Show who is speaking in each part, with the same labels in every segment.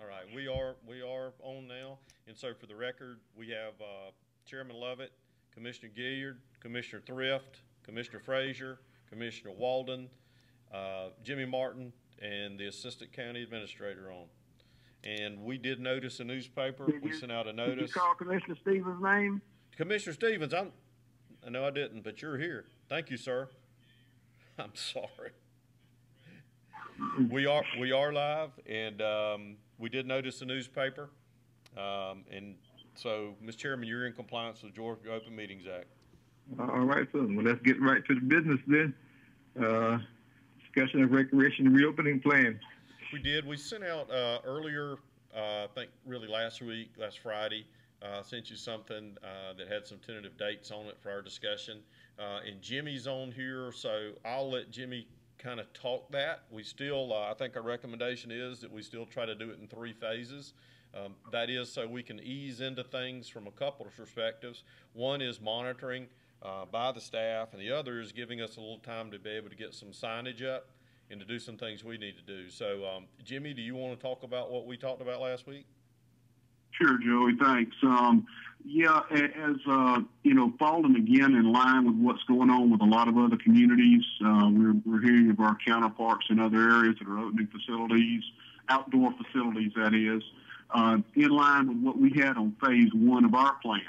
Speaker 1: All right, we are, we are on now, and so for the record, we have uh, Chairman Lovette, Commissioner Gilliard, Commissioner Thrift, Commissioner Frasier, Commissioner Walden, uh, Jimmy Martin, and the Assistant County Administrator on. And we did notice a newspaper,
Speaker 2: Did
Speaker 1: we
Speaker 2: you-
Speaker 1: sent out a
Speaker 2: Did you
Speaker 1: notice.
Speaker 2: call Commissioner Stevens' name?
Speaker 1: Commissioner Stevens, I'm, I know I didn't, but you're here. Thank you, sir. I'm sorry. We are, we are live, and um, we did notice the newspaper. Um, And so, Mr. Chairman, you're in compliance with Georgia Open Meetings Act.
Speaker 3: All right, so well, let's get right to the business then. Uh, discussion of recreation reopening plan.
Speaker 1: We did. We sent out uh, earlier, uh, I think really last week, last Friday, uh, sent you something uh, that had some tentative dates on it for our discussion. Uh, and Jimmy's on here, so I'll let Jimmy kind of talk that. We still, uh, I think our recommendation is that we still try to do it in three phases. Um, that is so we can ease into things from a couple of perspectives. One is monitoring uh, by the staff, and the other is giving us a little time to be able to get some signage up and to do some things we need to do. So, um, Jimmy, do you want to talk about what we talked about last week?
Speaker 4: Sure, Joey. Thanks. Um, yeah, as uh, you know, falling again in line with what's going on with a lot of other communities, uh, we're we're hearing of our counterparts in other areas that are opening facilities, outdoor facilities, that is, uh, in line with what we had on phase one of our plan,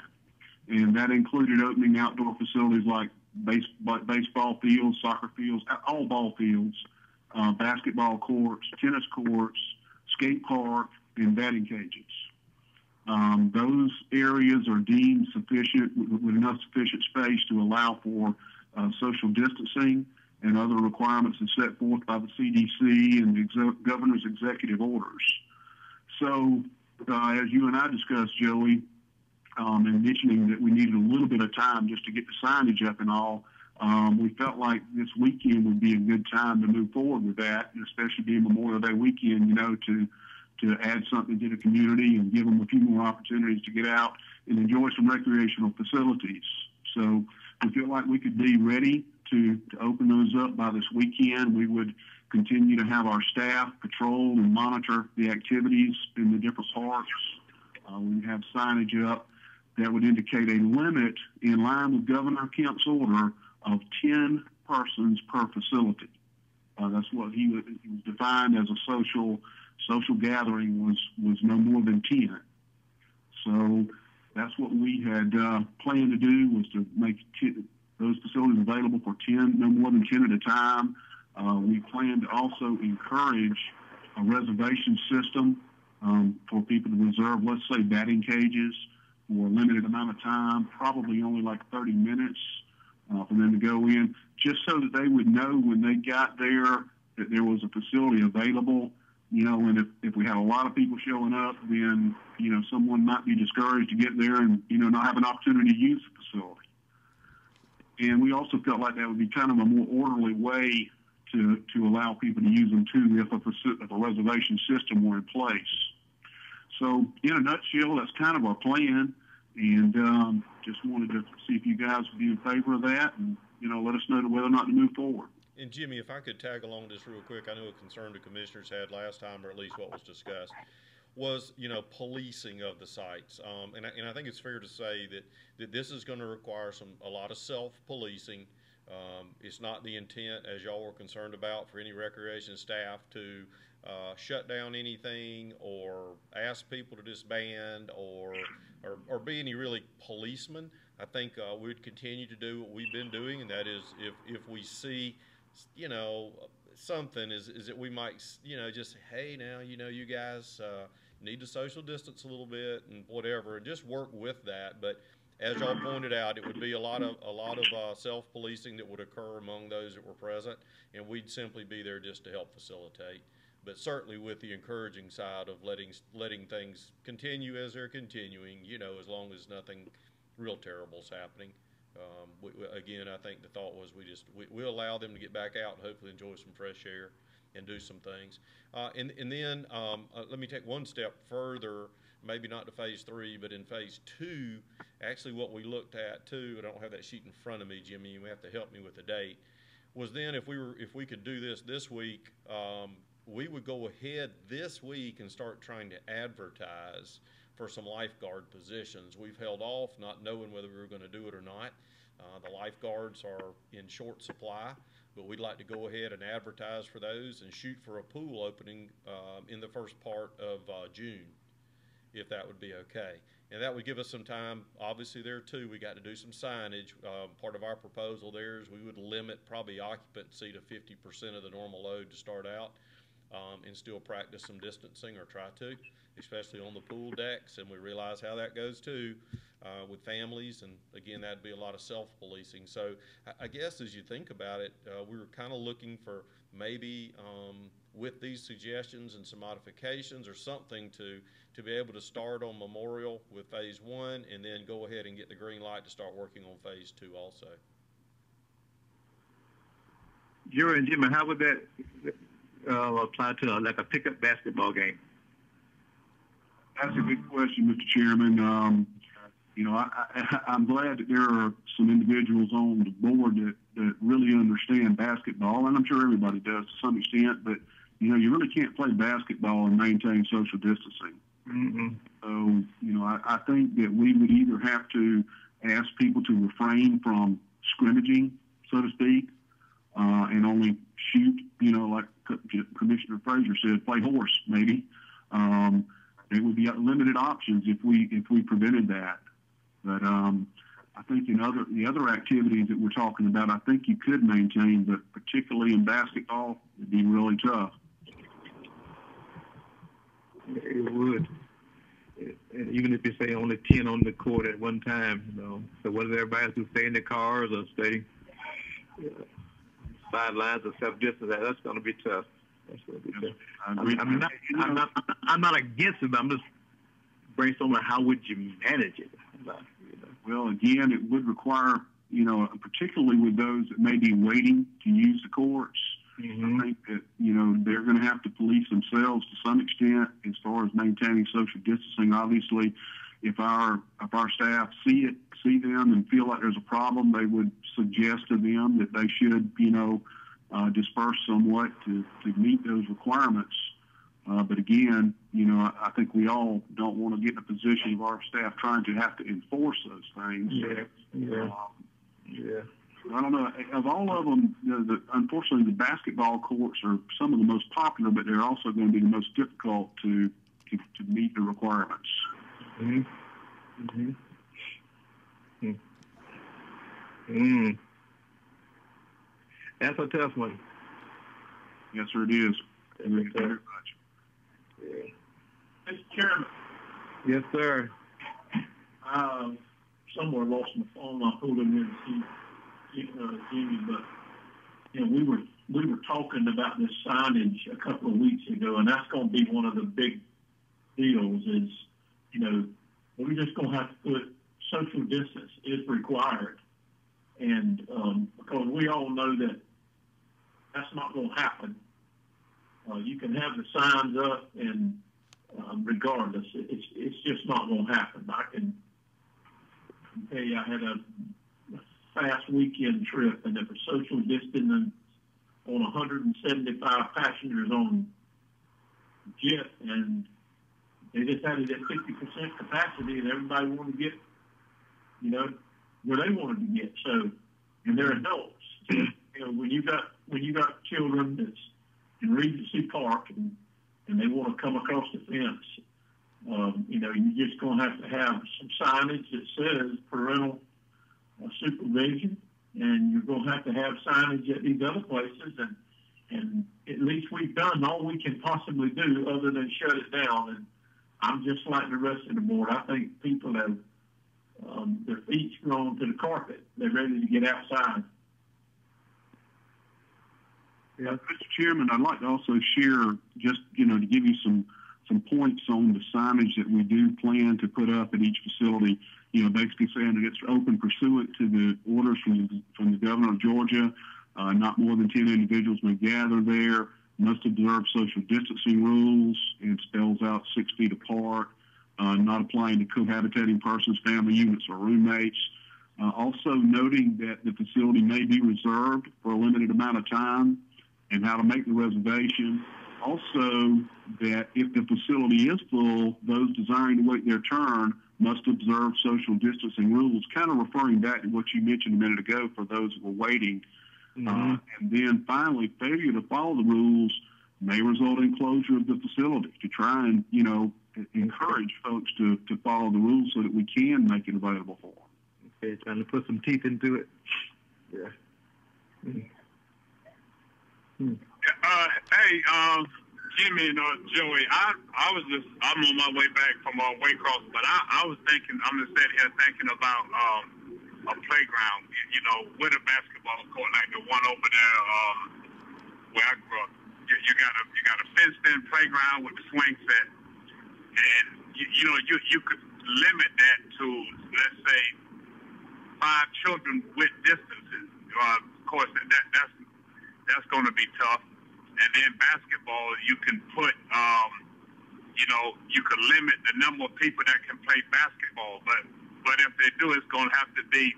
Speaker 4: and that included opening outdoor facilities like base, baseball fields, soccer fields, all ball fields, uh, basketball courts, tennis courts, skate park, and batting cages. Um, those areas are deemed sufficient with, enough sufficient space to allow for uh, social distancing and other requirements as set forth by the CDC and the governor's executive orders. So, uh, as you and I discussed, Joey, um, and mentioning that we needed a little bit of time just to get the signage up and all, um, we felt like this weekend would be a good time to move forward with that, especially being Memorial Day weekend, you know, to to add something to the community and give them a few more opportunities to get out and enjoy some recreational facilities. So we feel like we could be ready to, to open those up by this weekend. We would continue to have our staff patrol and monitor the activities in the different parks. Uh, we have signage up that would indicate a limit in line with Governor Kemp's order of 10 persons per facility. Uh, that's what he was, he was defined as a social social gathering was was no more than 10. So that's what we had uh, planned to do was to make t- those facilities available for 10, no more than 10 at a time. Uh, we plan to also encourage a reservation system um, for people to reserve, let's say, batting cages for a limited amount of time, probably only like 30 minutes uh, for them to go in, just so that they would know when they got there that there was a facility available. You know, and if, if we had a lot of people showing up, then, you know, someone might be discouraged to get there and, you know, not have an opportunity to use the facility. And we also felt like that would be kind of a more orderly way to, to allow people to use them too if a, if a reservation system were in place. So, in a nutshell, that's kind of our plan. And um, just wanted to see if you guys would be in favor of that and, you know, let us know whether or not to move forward.
Speaker 1: And Jimmy, if I could tag along this real quick, I know a concern the commissioners had last time, or at least what was discussed, was you know policing of the sites. Um, and I, and I think it's fair to say that that this is going to require some a lot of self policing. Um, it's not the intent, as y'all were concerned about, for any recreation staff to uh, shut down anything or ask people to disband or or, or be any really policemen. I think uh, we would continue to do what we've been doing, and that is if if we see you know, something is, is that we might, you know, just, hey, now, you know, you guys uh, need to social distance a little bit and whatever, and just work with that. But as y'all pointed out, it would be a lot of a lot of uh, self-policing that would occur among those that were present, and we'd simply be there just to help facilitate. But certainly with the encouraging side of letting letting things continue as they're continuing, you know, as long as nothing real terrible's happening. Um, we, again, I think the thought was we just we, we'll allow them to get back out and hopefully enjoy some fresh air and do some things. Uh, and and then um, uh, let me take one step further, maybe not to phase three, but in phase two, actually what we looked at too. I don't have that sheet in front of me, Jimmy. You have to help me with the date. Was then if we were if we could do this this week, um, we would go ahead this week and start trying to advertise for some lifeguard positions. We've held off, not knowing whether we were going to do it or not. Uh, the lifeguards are in short supply, but we'd like to go ahead and advertise for those and shoot for a pool opening um, in the first part of uh, June, if that would be okay. And that would give us some time. Obviously, there too, we got to do some signage. Uh, part of our proposal there is we would limit probably occupancy to 50% of the normal load to start out um, and still practice some distancing or try to, especially on the pool decks. And we realize how that goes too uh, with families. And again, that'd be a lot of self policing. So I, guess as you think about it, uh, we were kind of looking for maybe um, with these suggestions and some modifications or something to, to be able to start on Memorial with phase one and then go ahead and get the green light to start working on phase two also.
Speaker 3: Jerry and Jimmy, how would that uh, apply to like a pickup basketball game?
Speaker 4: That's a good question, Mr. Chairman. Um, you know, I, am glad that there are some individuals on the board that, that really understand basketball, and I'm sure everybody does to some extent, but, you know, you really can't play basketball and maintain social distancing. Mm-hmm. So, you know, I, I think that we would either have to ask people to refrain from scrimmaging, so to speak, uh, and only shoot, you know, like Commissioner Frasier said, play horse, maybe. Um, would be limited options if we if we prevented that. But um, I think in other the other activities that we're talking about, I think you could maintain, but particularly in basketball, it'd be really tough.
Speaker 3: It would. Even if you say only ten on the court at one time, you know. So whether everybody has to stay in the cars or stay sidelines or self distance, that's going to be tough. That's going to be tough. I mean, I'm not, I'm not, I'm not against it. I'm just brainstorming how would you manage it.
Speaker 4: Well, again, it would require, you know, particularly with those that may be waiting to use the courts. Mm-hmm. I think that you know they're going to have to police themselves to some extent as far as maintaining social distancing. Obviously, if our if our staff see it, see them, and feel like there's a problem, they would suggest to them that they should, you know, uh, disperse somewhat to to meet those requirements. Uh, but again, you know, I, I think we all don't want to get in a position of our staff trying to have to enforce those things.
Speaker 3: Yeah, yeah, um, yeah.
Speaker 4: I don't know. Of all of them, you know, the, unfortunately, the basketball courts are some of the most popular, but they're also going to be the most difficult to to, to meet the requirements.
Speaker 3: Mm-hmm. Mm-hmm. Mm. Mm. That's a tough one.
Speaker 4: Yes, sir, it is. Thank you very much.
Speaker 2: Mr. Chairman.
Speaker 3: Yes, sir.
Speaker 2: I somewhere lost my phone. I pulled it in to see uh, Jimmy, but you know we were we were talking about this signage a couple of weeks ago, and that's going to be one of the big deals. Is you know we're just going to have to put social distance is required, and um, because we all know that that's not going to happen. Uh, you can have the signs up, and um, regardless, it's it's just not going to happen. I can tell you, I had a fast weekend trip, and there was social distancing on 175 passengers on jet, and they just had it at 50% capacity, and everybody wanted to get, you know, where they wanted to get. So, and they're adults. You know, when you got when you got children that's in Regency Park and, and they want to come across the fence, um, you know, you're just going to have to have some signage that says parental uh, supervision, and you're going to have to have signage at these other places. And, and at least we've done all we can possibly do other than shut it down. And I'm just like the rest of the board. I think people have um, their feet grown to the carpet. They're ready to get outside.
Speaker 4: Yeah. Mr. Chairman, I'd like to also share just, you know, to give you some some points on the signage that we do plan to put up at each facility. You know, basically saying that it's open pursuant to the orders from the, from the governor of Georgia. Uh, not more than 10 individuals may gather there. Must observe social distancing rules. It spells out six feet apart. Uh, not applying to cohabitating persons, family units, or roommates. Uh, also noting that the facility may be reserved for a limited amount of time and how to make the reservation. also that if the facility is full, those desiring to wait their turn must observe social distancing rules, kind of referring back to what you mentioned a minute ago for those who were waiting. Mm-hmm. Uh, and then finally, failure to follow the rules may result in closure of the facility to try and, you know, encourage folks to, to follow the rules so that we can make it available for them.
Speaker 3: Okay, trying to put some teeth into it. Yeah.
Speaker 5: Mm. Mm. Uh, hey, uh, Jimmy and uh, Joey, I I was just I'm on my way back from uh, Waycross, but I, I was thinking I'm just sitting here thinking about um, a playground, you, know, with a basketball court like the one over there um, where I grew up. You, you got a you got a fenced in playground with the swing set, and you, you know you you could limit that to let's say five children with distances. Uh, of course, that that's that's going to be tough and then basketball, you can put, um, you know, you can limit the number of people that can play basketball. But but if they do, it's going to have to be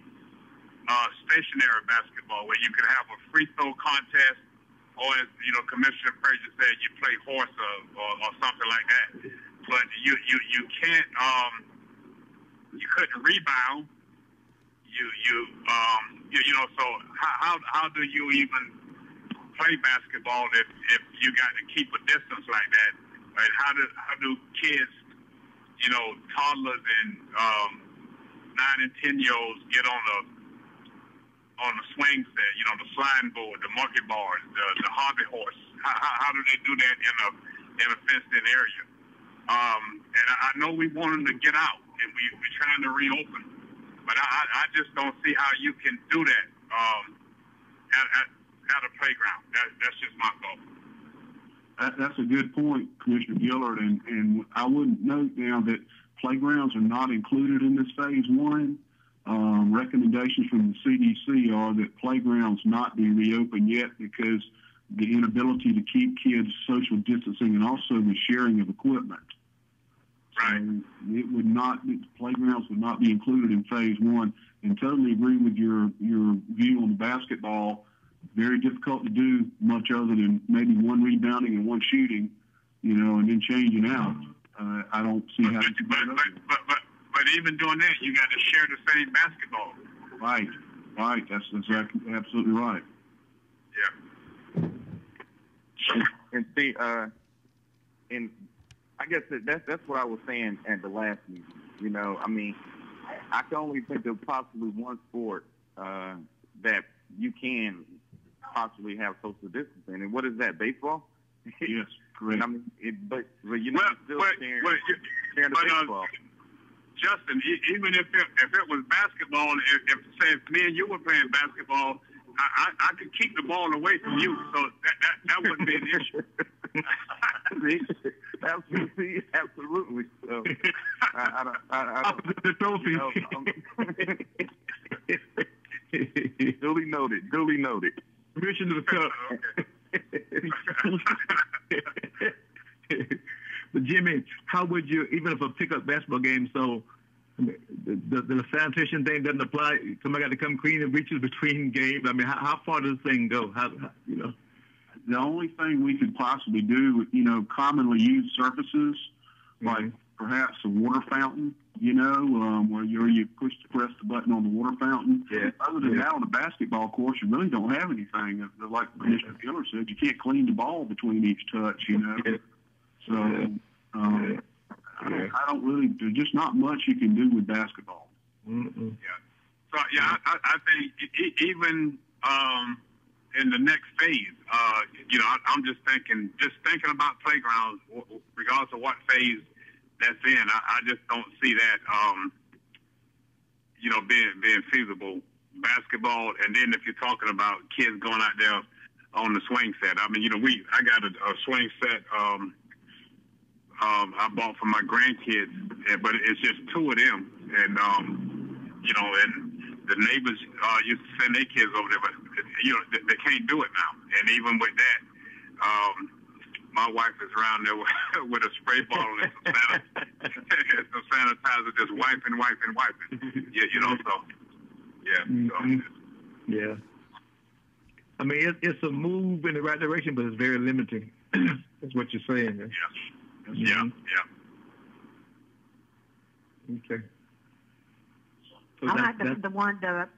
Speaker 5: uh, stationary basketball where you can have a free throw contest, or as you know, Commissioner Frasier said, you play horse or, or, or something like that. But you you you can't um, you couldn't rebound. You you um you, you know so how how how do you even play basketball if if you got to keep a distance like that? And how do how do kids, you know, toddlers and um, nine and ten year olds get on the on the swing set, you know, the sliding board, the monkey bars, the, the hobby horse. How, how, how do they do that in a in a fenced in area? Um, and I, I know we want them to get out, and we we're trying to reopen, but I I just don't see how you can do that. Um, at, at, at a playground. That, that's just my thought.
Speaker 4: That, that's a good point, Commissioner Gilliard, and, and I wouldn't note now that playgrounds are not included in this phase one. Um, recommendations from the CDC are that playgrounds not be reopened yet because the inability to keep kids social distancing and also the sharing of equipment.
Speaker 5: Right.
Speaker 4: So it would not playgrounds would not be included in phase one. And totally agree with your your view on the basketball very difficult to do much other than maybe one rebounding and one shooting, you know, and then changing out. Uh, I don't see how.
Speaker 5: But, but, but, but, but, but even doing that, you got to share the same basketball.
Speaker 4: Right, right. That's exactly absolutely right.
Speaker 5: Yeah.
Speaker 6: And, and see, uh, and I guess that, that's that's what I was saying at the last meeting. You know, I mean, I can only think of possibly one sport uh, that you can possibly have social distancing. And what is that? Baseball?
Speaker 4: Yes, correct.
Speaker 6: I mean, it, but, but you know,
Speaker 5: well,
Speaker 6: still sharing,
Speaker 5: but,
Speaker 6: sharing the
Speaker 5: but, uh. Justin, even if it, if it was basketball, if, if say if me and you were playing basketball, I, I, I could keep the ball away from you, so that that, that wouldn't be an issue.
Speaker 6: absolutely, absolutely. So, I, I don't, I, I don't,
Speaker 3: the trophy.
Speaker 6: You know, duly noted. Duly noted.
Speaker 3: Mission to the cup. But Jimmy, how would you, even if a pickup basketball game, so the, the, the sanitation thing doesn't apply. Somebody got to come clean the reaches between games. I mean, how, how far does this thing go? How, how, you know?
Speaker 4: The only thing we could possibly do, you know, commonly used surfaces, mm-hmm. like perhaps a water fountain, you know, um, where you you push to press the button on the water fountain.
Speaker 3: Yeah.
Speaker 4: Other than
Speaker 3: yeah.
Speaker 4: that, on the basketball course, you really don't have anything. Like Commissioner Gilliard said, you can't clean the ball between each touch, you know.
Speaker 3: Yeah.
Speaker 4: So um, I, don't, I don't really. There's just not much you can do with basketball.
Speaker 3: Mm-mm.
Speaker 5: Yeah. So yeah, I, I think even um, in the next phase, uh, you know, I, I'm just thinking, just thinking about playgrounds, regardless of what phase that's in. I, I just don't see that, um, you know, being being feasible. Basketball, and then if you're talking about kids going out there on the swing set, I mean, you know, we I got a, a swing set. Um, um, I bought for my grandkids, but it's just two of them, and um, you know, and the neighbors uh, used to send their kids over there, but you know, they, they can't do it now. And even with that, um, my wife is around there with, with a spray bottle and some, sanit- some sanitizer, just wiping, wiping, wiping. Yeah, you know, so yeah,
Speaker 3: Mm-hmm.
Speaker 5: so,
Speaker 3: Yeah. I mean, it, it's a move in the right direction, but it's very limiting. That's what you're saying.
Speaker 5: Yeah.
Speaker 3: Mhm.
Speaker 5: Yeah. Yeah.
Speaker 3: Okay. So
Speaker 7: I
Speaker 3: that-
Speaker 7: like the,
Speaker 3: that-
Speaker 7: the one, the,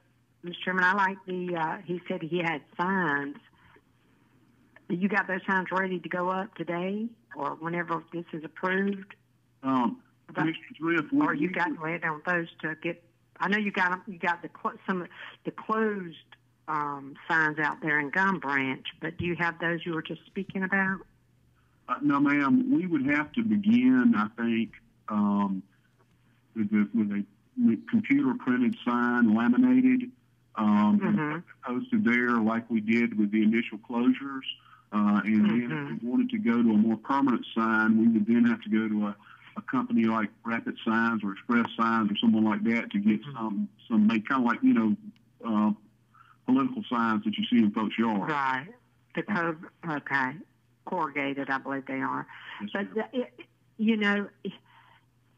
Speaker 7: Mr. Chairman, I like the, uh, he said he had signs. You got those signs ready to go up today or whenever this is approved?
Speaker 4: Um,
Speaker 7: About-
Speaker 4: Commissioner Smith,
Speaker 7: Or you got ready on those to get, I know you got you got the, some, the closed, um, signs out there in Gum Branch, but do you have those you were just speaking about?
Speaker 4: Uh, no, ma'am. We would have to begin, I think, um, with, the, with a computer printed sign, laminated, um, and
Speaker 7: Mhm.
Speaker 4: posted there, like we did with the initial closures. Uh, and then
Speaker 7: Mhm.
Speaker 4: if we wanted to go to a more permanent sign, we would then have to go to a, a company like Rapid Signs or Express Signs or someone like that to get some some made kind of like you know uh, political signs that you see in folks' yards.
Speaker 7: Right. The code, okay. Corrugated, I believe they are.
Speaker 4: Yes,
Speaker 7: But the, it, you know,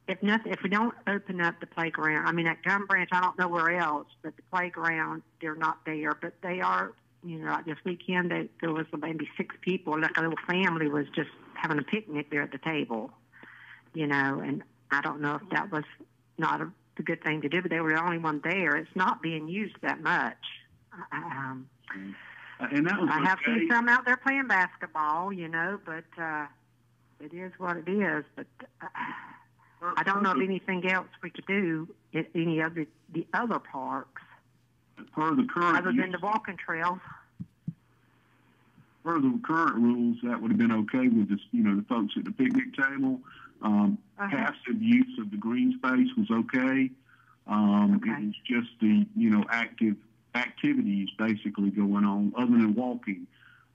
Speaker 7: if nothing, if we don't open up the playground, I mean at Gum Branch, I don't know where else, but the playground, they're not there. But they are, you know, like this weekend, they, there was maybe six people, like a little family was just having a picnic there at the table, you know. And I don't know if that was not a, a good thing to do, but they were the only one there. It's not being used that much. Um,
Speaker 4: Uh, and that was
Speaker 7: I have
Speaker 4: okay.
Speaker 7: seen some out there playing basketball, you know, but uh, it is what it is. But uh, I don't know of anything else we could do at any of the, the other parks
Speaker 4: Per the current
Speaker 7: other than the walking trails.
Speaker 4: per the current rules, that would have been okay with this, you know, the folks at the picnic table. Um,
Speaker 7: Uh-huh.
Speaker 4: Passive use of the green space was okay. Um,
Speaker 7: Okay.
Speaker 4: It was just the, you know, active activities basically going on other than walking.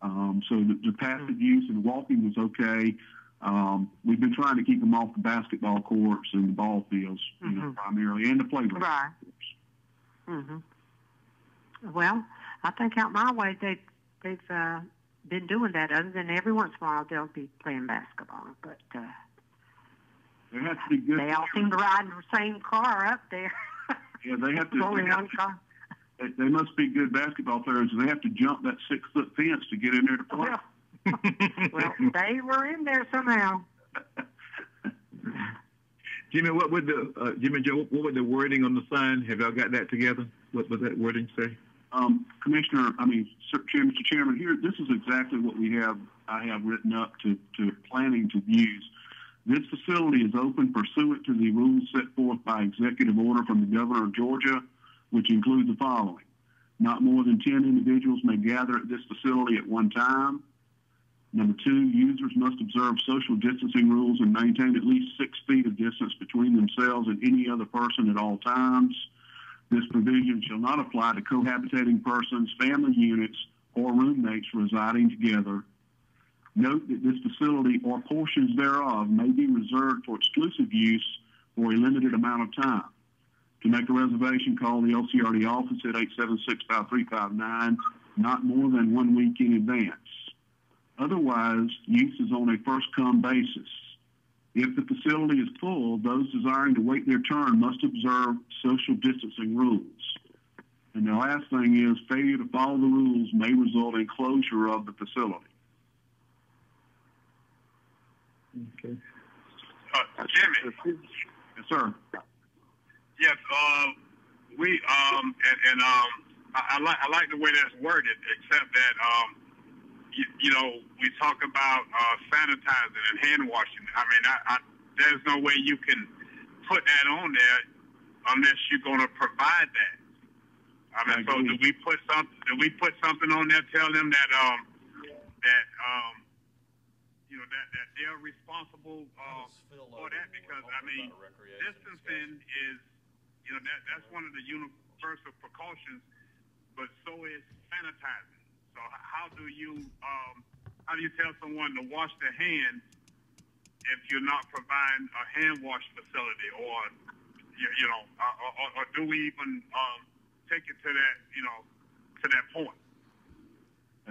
Speaker 4: Um, so the, the passive
Speaker 7: Mm-hmm.
Speaker 4: use and walking was okay. Um, we've been trying to keep them off the basketball courts and the ball fields, you know,
Speaker 7: Mhm.
Speaker 4: primarily, and the playground.
Speaker 7: Right. hmm Well, I think out my way they they've uh, been doing that. Other than every once in a while they'll be playing basketball, but uh,
Speaker 4: There has to be good.
Speaker 7: they all seem to ride in the same car up there.
Speaker 4: Yeah, they have to.
Speaker 7: Only
Speaker 4: they have
Speaker 7: one
Speaker 4: to-
Speaker 7: car.
Speaker 4: They, they must be good basketball players. They have to jump that six foot fence to get in there to play.
Speaker 7: Well, well, they were in there somehow.
Speaker 3: Jimmy, what would the uh, Jimmy Joe? What would the wording on the sign? Have y'all got that together? What would that wording say?
Speaker 4: Um, Commissioner, I mean, Mr. Chairman, here, this is exactly what we have, I have written up to, to planning to use. This facility is open pursuant to the rules set forth by executive order from the governor of Georgia, which includes the following. Not more than 10 individuals may gather at this facility at one time. Number two, users must observe social distancing rules and maintain at least six feet of distance between themselves and any other person at all times. This provision shall not apply to cohabitating persons, family units, or roommates residing together. Note that this facility or portions thereof may be reserved for exclusive use for a limited amount of time. To make a reservation, call the LCRD office at 876-5359, not more than one week in advance. Otherwise, use is on a first-come basis. If the facility is full, those desiring to wait their turn must observe social distancing rules. And the last thing is failure to follow the rules may result in closure of the facility.
Speaker 3: Okay.
Speaker 5: Uh, Jimmy.
Speaker 4: Yes, sir.
Speaker 5: Yes, uh, we um and, and um I, I like I like the way that's worded, except that um you, you know we talk about uh, sanitizing and hand washing. I mean, I, I there's no way you can put that on there unless you're going to provide that. I mean,
Speaker 4: I
Speaker 5: so do we put something? Do we put something on there? Tell them that um that um you know that that they're responsible uh, for that because I mean distancing is, you know, that that's one of the universal precautions, but so is sanitizing. So how do you um, how do you tell someone to wash their hands if you're not providing a hand wash facility, or you, you know, or, or, or do we even um, take it to that, you know, to that point?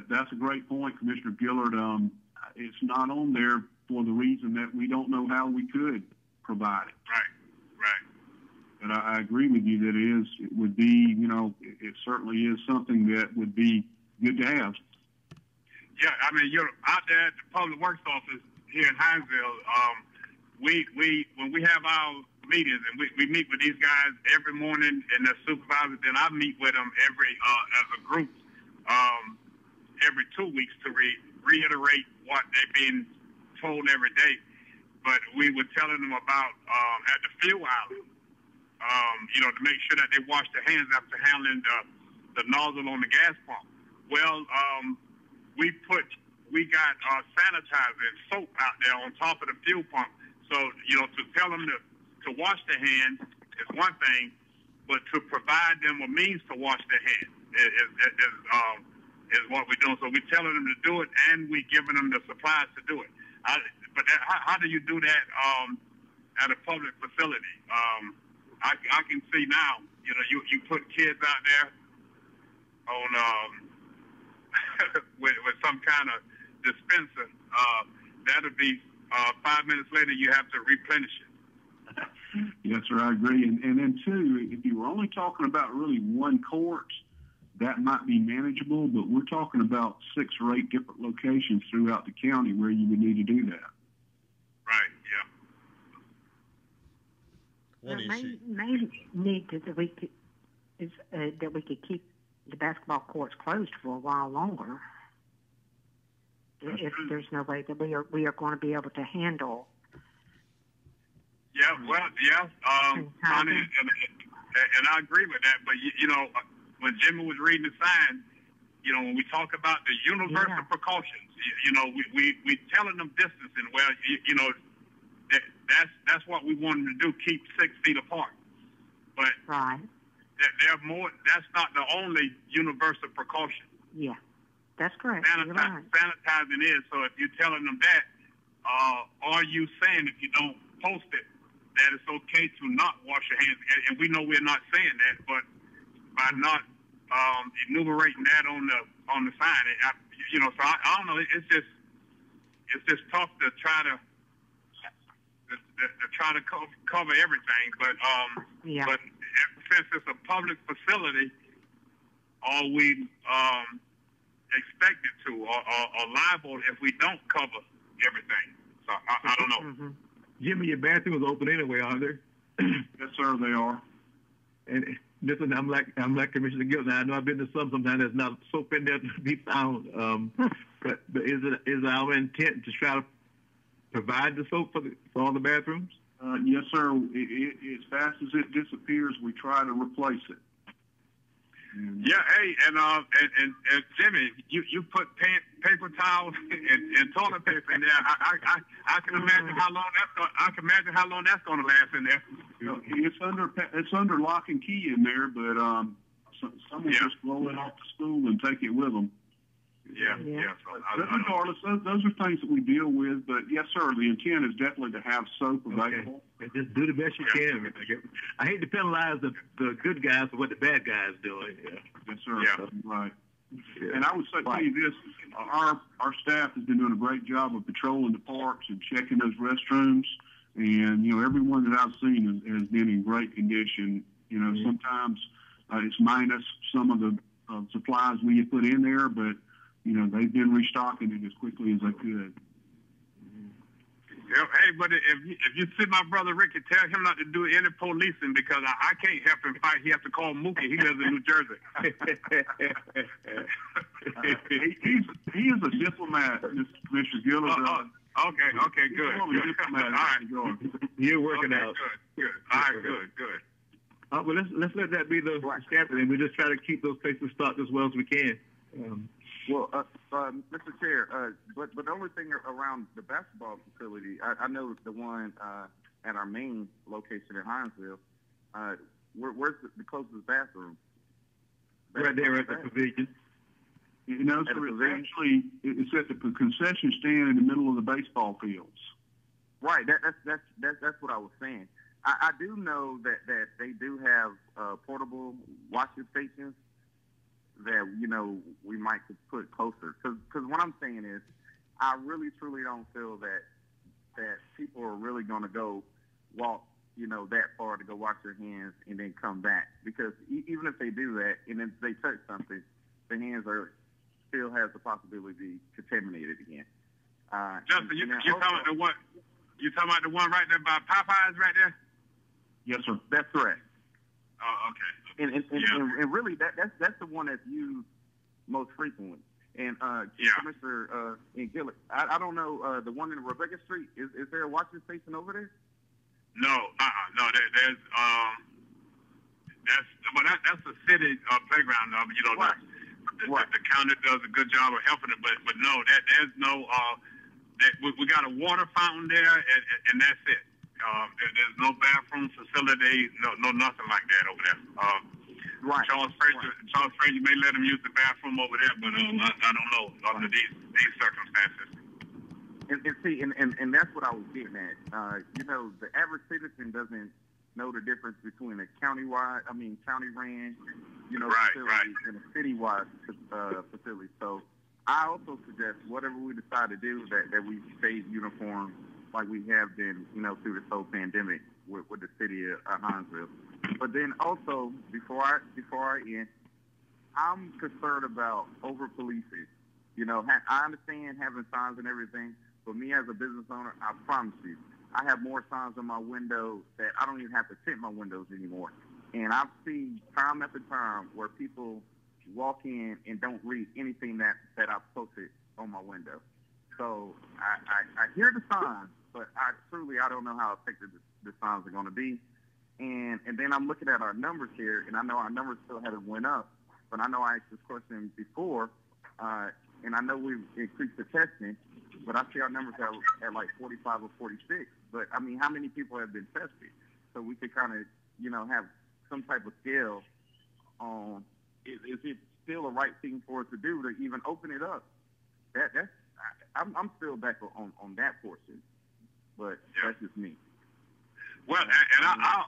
Speaker 4: That's a great point, Commissioner Gilliard. Um, it's not on there for the reason that we don't know how we could provide it.
Speaker 5: Right, right.
Speaker 4: But I, I agree with you that it is, it would be, you know, it, it certainly is something that would be good to have.
Speaker 5: Yeah, I mean, you're out there at the public works office here in Hinesville. Um, we we when we have our meetings and we, we meet with these guys every morning and the supervisors, then I meet with them every uh, as a group um, every two weeks to re- reiterate what they've been told every day. But we were telling them about um, at the fuel island, um, you know, to make sure that they wash their hands after handling the, the nozzle on the gas pump. Well, um, we put we got uh, sanitizer and soap out there on top of the fuel pump. So you know, to tell them to to wash their hands is one thing, but to provide them a means to wash their hands is, is, is, um, is what we're doing. So we're telling them to do it, and we're giving them the supplies to do it. I, but that, how, how do you do that um, at a public facility? Um, I, I can see now, you know, you, you put kids out there on um, with, with some kind of dispenser. Uh, that'll be uh, five minutes later, you have to replenish it.
Speaker 4: yes, sir, I agree. And, and then, two, if you were only talking about really one court, that might be manageable, but we're talking about six or eight different locations throughout the county where you would need to do that.
Speaker 5: Right, yeah.
Speaker 1: One
Speaker 7: There
Speaker 1: issue.
Speaker 7: may, may need that we could, is, uh, that we could keep the basketball courts closed for a while longer.
Speaker 4: That's
Speaker 7: If
Speaker 4: true.
Speaker 7: there's no way that we are, we are going to be able to handle.
Speaker 5: Yeah, well, yeah, um,
Speaker 7: And
Speaker 5: and, and, I agree with that. But you, you know, when Jimmy was reading the sign, you know, when we talk about the universal
Speaker 7: Yeah.
Speaker 5: precautions, you, you know, we we we telling them distancing. Well, you, you know, that that's that's what we want them to do: keep six feet apart. But
Speaker 7: Right.
Speaker 5: That they're more. That's not the only universal precaution.
Speaker 7: Yeah. That's correct.
Speaker 5: Sanitize,
Speaker 7: right.
Speaker 5: sanitizing is. So if you're telling them that, uh, are you saying if you don't post it that it's okay to not wash your hands? And, and we know we're not saying that, but by not um, enumerating that on the on the sign, it, I, you know, so I, I don't know. It's just it's just tough to try to to, to, to try to co- cover everything, but um,
Speaker 7: Yeah.
Speaker 5: but since it's a public facility, are we um, expected to or, or, or liable if we don't cover everything? So I, I don't know.
Speaker 7: hmm
Speaker 3: Jimmy, your bathroom is open anyway, aren't there?
Speaker 4: Yes, sir, they are.
Speaker 3: And listen, I'm like I'm like Commissioner Gill. Now I know I've been to some. Sometimes there's not soap in there to be found. Um, but but is it is our intent to try to provide the soap for the, for all the bathrooms?
Speaker 4: Uh, yes, sir. It, it, as fast as it disappears, we try to replace it. And,
Speaker 5: Yeah, hey, and uh, and, and, and Jimmy, you you put pan, paper towels and, and toilet paper in there. I, I I I can imagine how long that's going. I can imagine how long that's going to last in there.
Speaker 4: you know, it's under it's under lock and key in there, but um, so, someone
Speaker 5: Yeah.
Speaker 4: just roll it off to school and take it with them.
Speaker 5: Yeah,
Speaker 7: Yeah.
Speaker 5: yeah. so I,
Speaker 4: But
Speaker 5: I
Speaker 4: regardless, those, those are things that we deal with. But yes, sir, the intent is definitely to have soap available.
Speaker 3: And just do the best you can. I hate to penalize the the good guys for what the bad guys doing. Yeah.
Speaker 4: Yes, sir.
Speaker 5: Yeah.
Speaker 4: Right.
Speaker 3: Yeah.
Speaker 4: And I would say tell you this: our our staff has been doing a great job of patrolling the parks and checking those restrooms. And you know, everyone that I've seen has, has been in great condition. You know,
Speaker 3: Mhm.
Speaker 4: sometimes uh, it's minus some of the uh, supplies we had put in there, but you know, they've been restocking it as quickly as they could.
Speaker 5: Hey, but if you, if you see my brother Ricky, tell him not to do any policing because I, I can't help him fight. He has to call Mookie. He lives in New Jersey.
Speaker 4: he, he's he is a diplomat, Mr. Commissioner Gill. is
Speaker 5: Oh,
Speaker 4: a-
Speaker 5: oh, okay, okay,
Speaker 4: he's
Speaker 5: good.
Speaker 4: a diplomat,
Speaker 5: All right.
Speaker 3: You're working
Speaker 5: okay,
Speaker 3: out.
Speaker 5: Good, good. All right, good, good.
Speaker 3: Uh, well, let's let's let that be the standard, and we just try to keep those places stocked as well as we can. Um,
Speaker 6: Well, uh, uh, Mr. Chair, uh, but but the only thing around the basketball facility, I, I know the one uh, at our main location in Hinesville. Uh, where, where's the, the closest bathroom?
Speaker 3: right there at the pavilion.
Speaker 4: You know, so it's actually it's at the concession stand in the middle of the baseball fields.
Speaker 6: Right. That, that's that's that's that's what I was saying. I, I do know that that they do have uh, portable washing stations that you know we might put closer. Because what I'm saying is, I really truly don't feel that that people are really going to go walk you know that far to go wash their hands and then come back. Because e- even if they do that and then they touch something, the hands are still has the possibility to be contaminated again. Uh,
Speaker 5: Justin, you,
Speaker 6: and
Speaker 5: you talking about the one? You talking about the one right there by Popeyes, right there?
Speaker 2: Yes, sir.
Speaker 6: That's correct.
Speaker 5: Oh, okay.
Speaker 6: And and, and,
Speaker 5: Yeah.
Speaker 6: and, and really, that that's that's the one that's used most frequently. And uh,
Speaker 5: Yeah.
Speaker 6: Commissioner uh, in Gilliard, I, I don't know uh, the one in Rebecca Street. Is is there a watching station over there?
Speaker 5: No, uh-uh, no. There, there's um, that's well, that, that's a city uh, playground. Uh, you know,
Speaker 6: Right.
Speaker 5: the, the,
Speaker 6: Right.
Speaker 5: the county does a good job of helping it, but but no, that there's no. Uh, that we, we got a water fountain there, and, and, and that's it. Um, there, there's no bathroom facility, no no nothing like that over there. Um,
Speaker 6: Right.
Speaker 5: Charles Fraser, Charles Fraser may let him use the bathroom over there, but um, I, I don't know under these these circumstances.
Speaker 6: And, and see, and, and, and that's what I was getting at. Uh, you know, the average citizen doesn't know the difference between a county-wide, I mean, county-ran, you know,
Speaker 5: Right,
Speaker 6: facility
Speaker 5: right.
Speaker 6: and a city-wide uh, facility. So I also suggest whatever we decide to do, that, that we stay uniform like we have been, you know, through this whole pandemic with, with the city of Hinesville. But then also, before I before I end, I'm concerned about over policing. You know, ha- I understand having signs and everything, but me as a business owner, I promise you, I have more signs on my window that I don't even have to tint my windows anymore. And I've seen time after time where people walk in and don't read anything that that I've posted on my window. So I, I, I hear the signs, but I truly I don't know how effective the, the signs are going to be. And and then I'm looking at our numbers here, and I know our numbers still haven't went up, but I know I asked this question before, uh, and I know we've increased the testing, but I see our numbers at, at like 45 or 46. But I mean, how many people have been tested? So we could kind of, you know, have some type of scale on is, is it still a right thing for us to do to even open it up? That that's I, I'm I'm still back on on that portion, but
Speaker 5: Yeah.
Speaker 6: that's just me.
Speaker 5: Well, and, and I, I'll,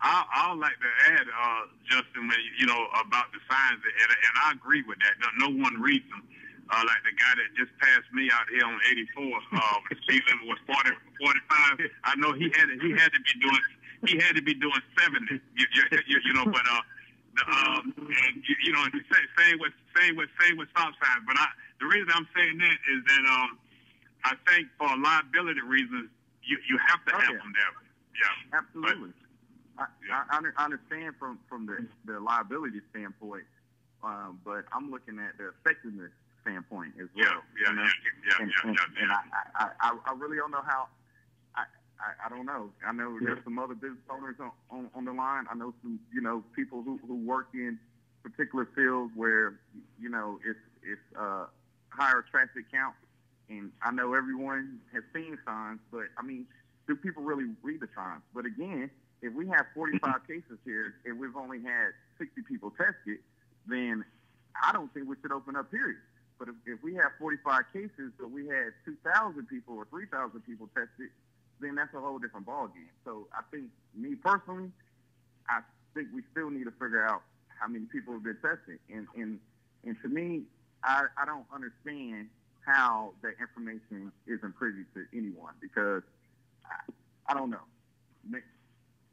Speaker 5: I'll, I'll like to add, uh, Justin, when you, know, about the signs, and, and I agree with that. No, no one reads them. Uh, like the guy that just passed me out here on 84, um, speed limit was 40, 45. I know he had he had to be doing he had to be doing 70. You, you, you, you know, but uh, the, um, and you, you know, the same, same with same with same with stop signs. But I, the reason I'm saying that is that um, I think for liability reasons, you you have to
Speaker 6: Oh,
Speaker 5: have
Speaker 6: yeah.
Speaker 5: them there. Yeah.
Speaker 6: Absolutely. I,
Speaker 5: Yeah.
Speaker 6: I, I understand from from the the liability standpoint, um, but I'm looking at the effectiveness standpoint as well.
Speaker 5: Yeah, yeah,
Speaker 6: you know?
Speaker 5: yeah, yeah,
Speaker 6: and,
Speaker 5: yeah,
Speaker 6: and,
Speaker 5: yeah,
Speaker 6: and
Speaker 5: yeah.
Speaker 6: I, I, I, I really don't know how. I, I, I don't know. I know there's some other business owners on, on, on the line. I know some, you know, people who, who work in particular fields where, you know, it's it's uh, higher traffic count, and I know everyone has seen signs, but I mean, do people really read the signs? But again, if we have 45 cases here and we've only had 60 people tested, then I don't think we should open up. Period. But if, if we have 45 cases, but we had 2,000 people or 3,000 people tested, then that's a whole different ballgame. So I think, me personally, I think we still need to figure out how many people have been tested. And and and to me, I, I don't understand how that information isn't privy to anyone because I, I don't know.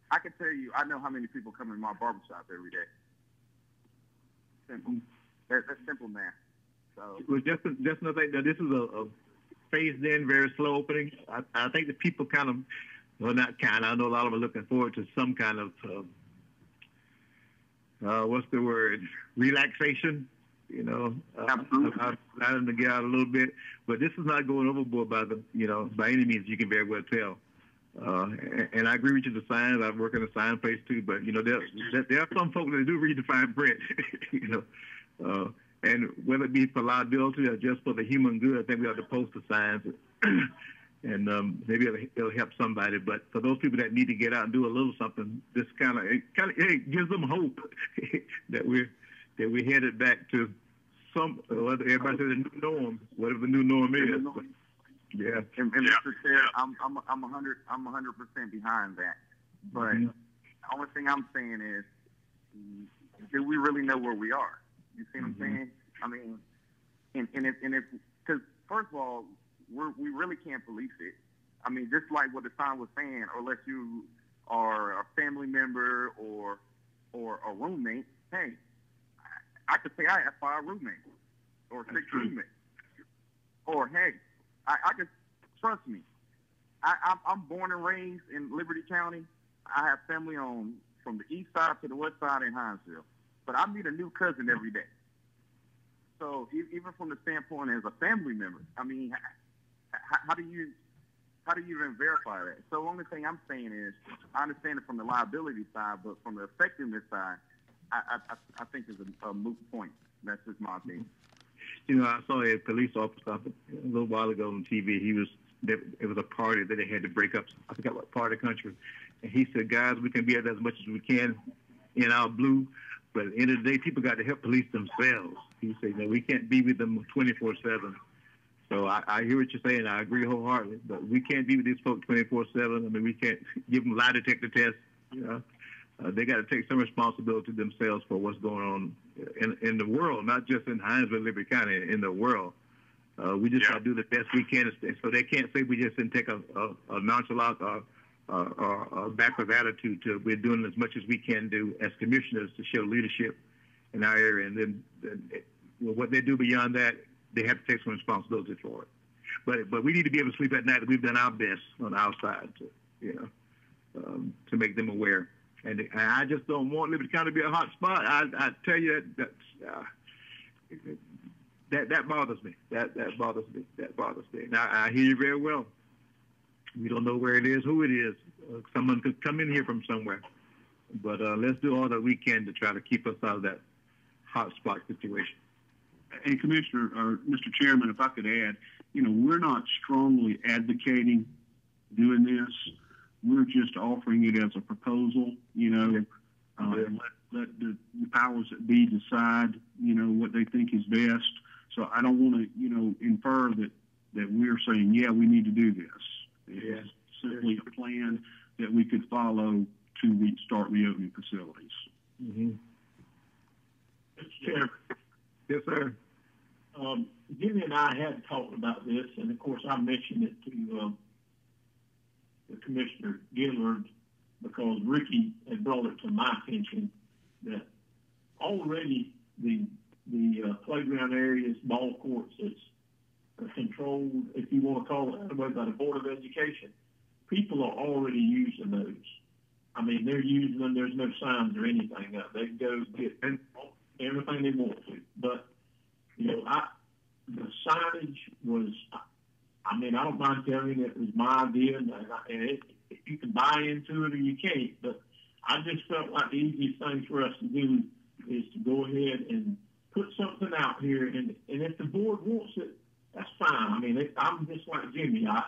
Speaker 6: I can tell you, I know how many people come in my barbershop every day. Simple. That, that's simple math. So
Speaker 3: Well, just just another thing. That this is a, a phased in, very slow opening. I, I think the people kind of, well, not kind. I know a lot of them are looking forward to some kind of, um, uh, what's the word, relaxation. You know, uh,
Speaker 6: Absolutely.
Speaker 3: I- I- them to get out a little bit. But this is not going overboard by the, you know, by any means. You can very well tell. Uh, and, and I agree with you. The signs. I work in a sign place too. But you know, there there, there are some folks that do read the fine print. you know. Uh, and whether it be for liability or just for the human good, I think we ought to post the signs, and um, maybe it'll, it'll help somebody. But for those people that need to get out and do a little something, this kind of it kind of it gives them hope that we're that we're headed back to some uh, everybody says a new norm, whatever the new norm is. But, yeah.
Speaker 6: And, and
Speaker 5: Yeah,
Speaker 6: Mr. Chair, I'm I'm I'm a hundred I'm a hundred percent behind that. But
Speaker 3: Mhm.
Speaker 6: the only thing I'm saying is, do we really know where we are? You see what
Speaker 3: Mhm.
Speaker 6: I'm saying? I mean, and and if and if because first of all, we're we really can't police it. I mean, just like what the sign was saying, unless you are a family member or or a roommate. Hey, I, could say I have five roommates. or sick treatment. Or heck, I, I can trust me. I, I'm, I'm born and raised in Liberty County. I have family on from the east side to the west side in Hinesville, but I meet a new cousin every day. So even from the standpoint as a family member, I mean, how, how do you how do you even verify that? So the only thing I'm saying is, I understand it from the liability side, but from the effectiveness side, I I, I think is a, a moot point. That's just my opinion.
Speaker 3: You know, I saw a police officer a little while ago on TV. He was it was a party that they had to break up. I forgot what part of the country. And he said, guys, we can be at as much as we can in our blue, but at the end of the day, people got to help police themselves. He said, no, we can't be with them 24 7. So I, I hear what you're saying. I agree wholeheartedly. But we can't be with these folks 24/7. I mean, we can't give them lie detector tests. You know, uh, they got to take some responsibility themselves for what's going on in in the world, not just in Hinesville, Liberty County, in the world. Uh, we just
Speaker 5: Yeah.
Speaker 3: got to do the best we can. So they can't say we just didn't take a, a, a nonchalant or, or, or, or backward attitude to. We're doing as much as we can do as commissioners to show leadership in our area, and then, then well, what they do beyond that, they have to take some responsibility for it. But but we need to be able to sleep at night. that We've done our best on our side to you know um, to make them aware. And I just don't want Liberty County to be a hot spot. I, I tell you that that's, uh, that that bothers me. That that bothers me. That bothers me. Now I hear you very well. We don't know where it is, who it is. Uh, someone could come in here from somewhere. But uh, let's do all that we can to try to keep us out of that hot spot situation.
Speaker 4: And Commissioner, or Mr. Chairman, if I could add, you know, we're not strongly advocating doing this. We're just offering it as a proposal, you know, uh, and let, let the, the powers that be decide, you know, what they think is best. So I don't want to, you know, infer that, that we're saying, yeah, we need to do this. It's simply a plan that we could follow to re- start reopening facilities.
Speaker 3: Mm-hmm.
Speaker 2: Mr. Chairman,
Speaker 3: Yes, sir.
Speaker 2: um, Jimmy and I had talked about this, and of course I mentioned it to, um, the Commissioner Gilliard because Ricky had brought it to my attention that already the, the uh, playground areas, ball courts, it's controlled, if you want to call it that way, by the Board of Education. People are already using those. I mean, they're using them, there's no signs or anything up. They can go get everything they want to. But, you know, I, the signage was, I mean, I don't mind telling you it was my idea and, and it, you can buy into it or you can't, but I just felt like the easiest thing for us to do is to go ahead and put something out here and, and if the board wants it, that's fine. I mean, it, I'm just like Jimmy. I,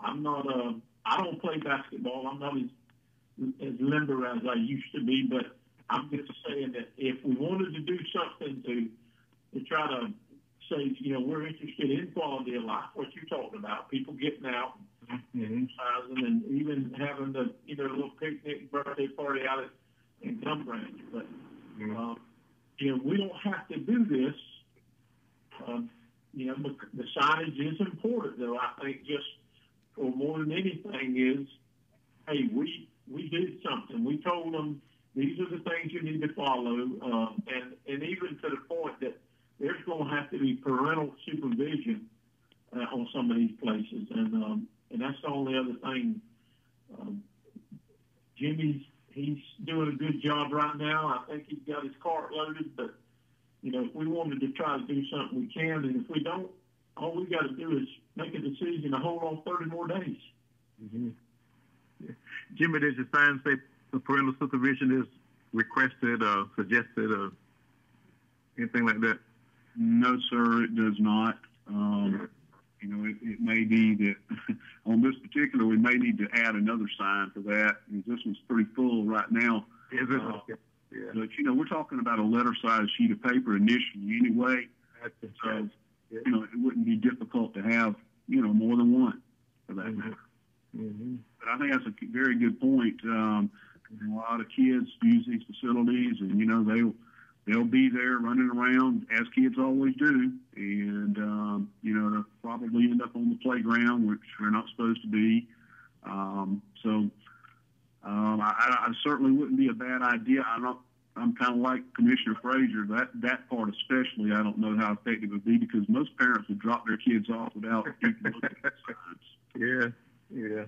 Speaker 2: I'm not, uh, I don't play basketball. I'm not as, as limber as I used to be, but I'm just saying that if we wanted to do something to, to try to say, you know, we're interested in quality of life, what you're talking about, people getting out,
Speaker 3: Mm-hmm.
Speaker 2: exercising, and even having the, you know, little picnic, birthday party out at, in Gum Branch. But, um, you know, we don't have to do this. Um, you know, the signage is important, though. I think just for more than anything is, hey, we we did something. We told them these are the things you need to follow, um, and and even to the point that there's going to have to be parental supervision uh, on some of these places, and um, and that's the only other thing. Um, Jimmy's he's doing a good job right now. I think he's got his cart loaded, but you know, if we wanted to try to do something, we can, and if we don't, all we got to do is make a decision to hold on 30 more days.
Speaker 3: Mm-hmm. Yeah. Jimmy, does your sign say the parental supervision is requested or suggested or anything like that?
Speaker 4: No, sir, it does not. Um, you know, it, it may be that on this particular, we may need to add another sign for that. because This one's pretty full right now.
Speaker 3: Is it?
Speaker 4: Uh.
Speaker 3: Yeah.
Speaker 4: But, you know, we're talking about a letter-sized sheet of paper initially anyway.
Speaker 3: That's
Speaker 4: So, you know, it wouldn't be difficult to have, you know, more than one for that
Speaker 3: Mhm.
Speaker 4: matter.
Speaker 3: Mm-hmm.
Speaker 4: But I think that's a very good point. Um, a lot of kids use these facilities, and you know they'll they'll be there running around as kids always do, and um, you know they'll probably end up on the playground, which they're not supposed to be. Um, so um, I, I certainly wouldn't be a bad idea. I'm not I'm kind of like Commissioner Frasier. That that part especially, I don't know how effective it would be because most parents would drop their kids off without even looking at the signs.
Speaker 3: Yeah, yeah,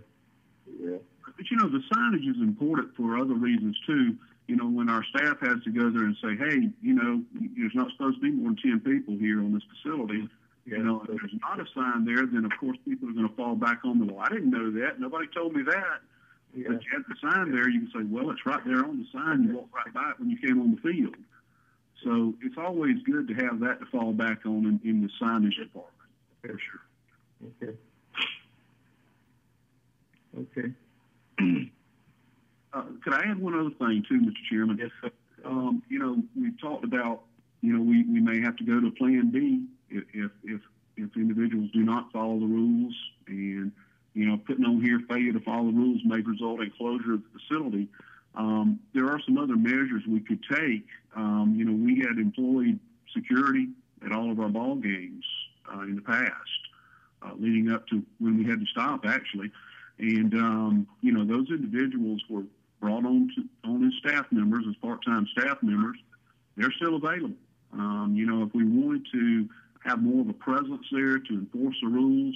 Speaker 3: yeah.
Speaker 4: But you know, the signage is important for other reasons too. You know, when our staff has to go there and say, "Hey, you know, there's not supposed to be more than ten people here on this facility," you know, if there's not a sign there, then of course people are going to fall back on the, well, I didn't know that. Nobody told me that.
Speaker 3: yeah.
Speaker 4: But you have the sign there, you can say, well, it's right there on the sign. You walk right by it when you came on the field. So it's always good to have that to fall back on in, in the signage department, for sure.
Speaker 3: Okay. Okay.
Speaker 4: Uh, could I add one other thing too, Mr. Chairman?
Speaker 3: Yes.
Speaker 4: Um, you know, we've talked about, you know, we, we may have to go to Plan B if, if, if, if individuals do not follow the rules and, you know, putting on here failure to follow the rules may result in closure of the facility. Um, there are some other measures we could take. Um, you know, we had employed security at all of our ball games uh, in the past, uh, leading up to when we had to stop actually. And, um, you know, those individuals were brought on to, on as staff members, as part-time staff members. They're still available. Um, you know, if we wanted to have more of a presence there to enforce the rules,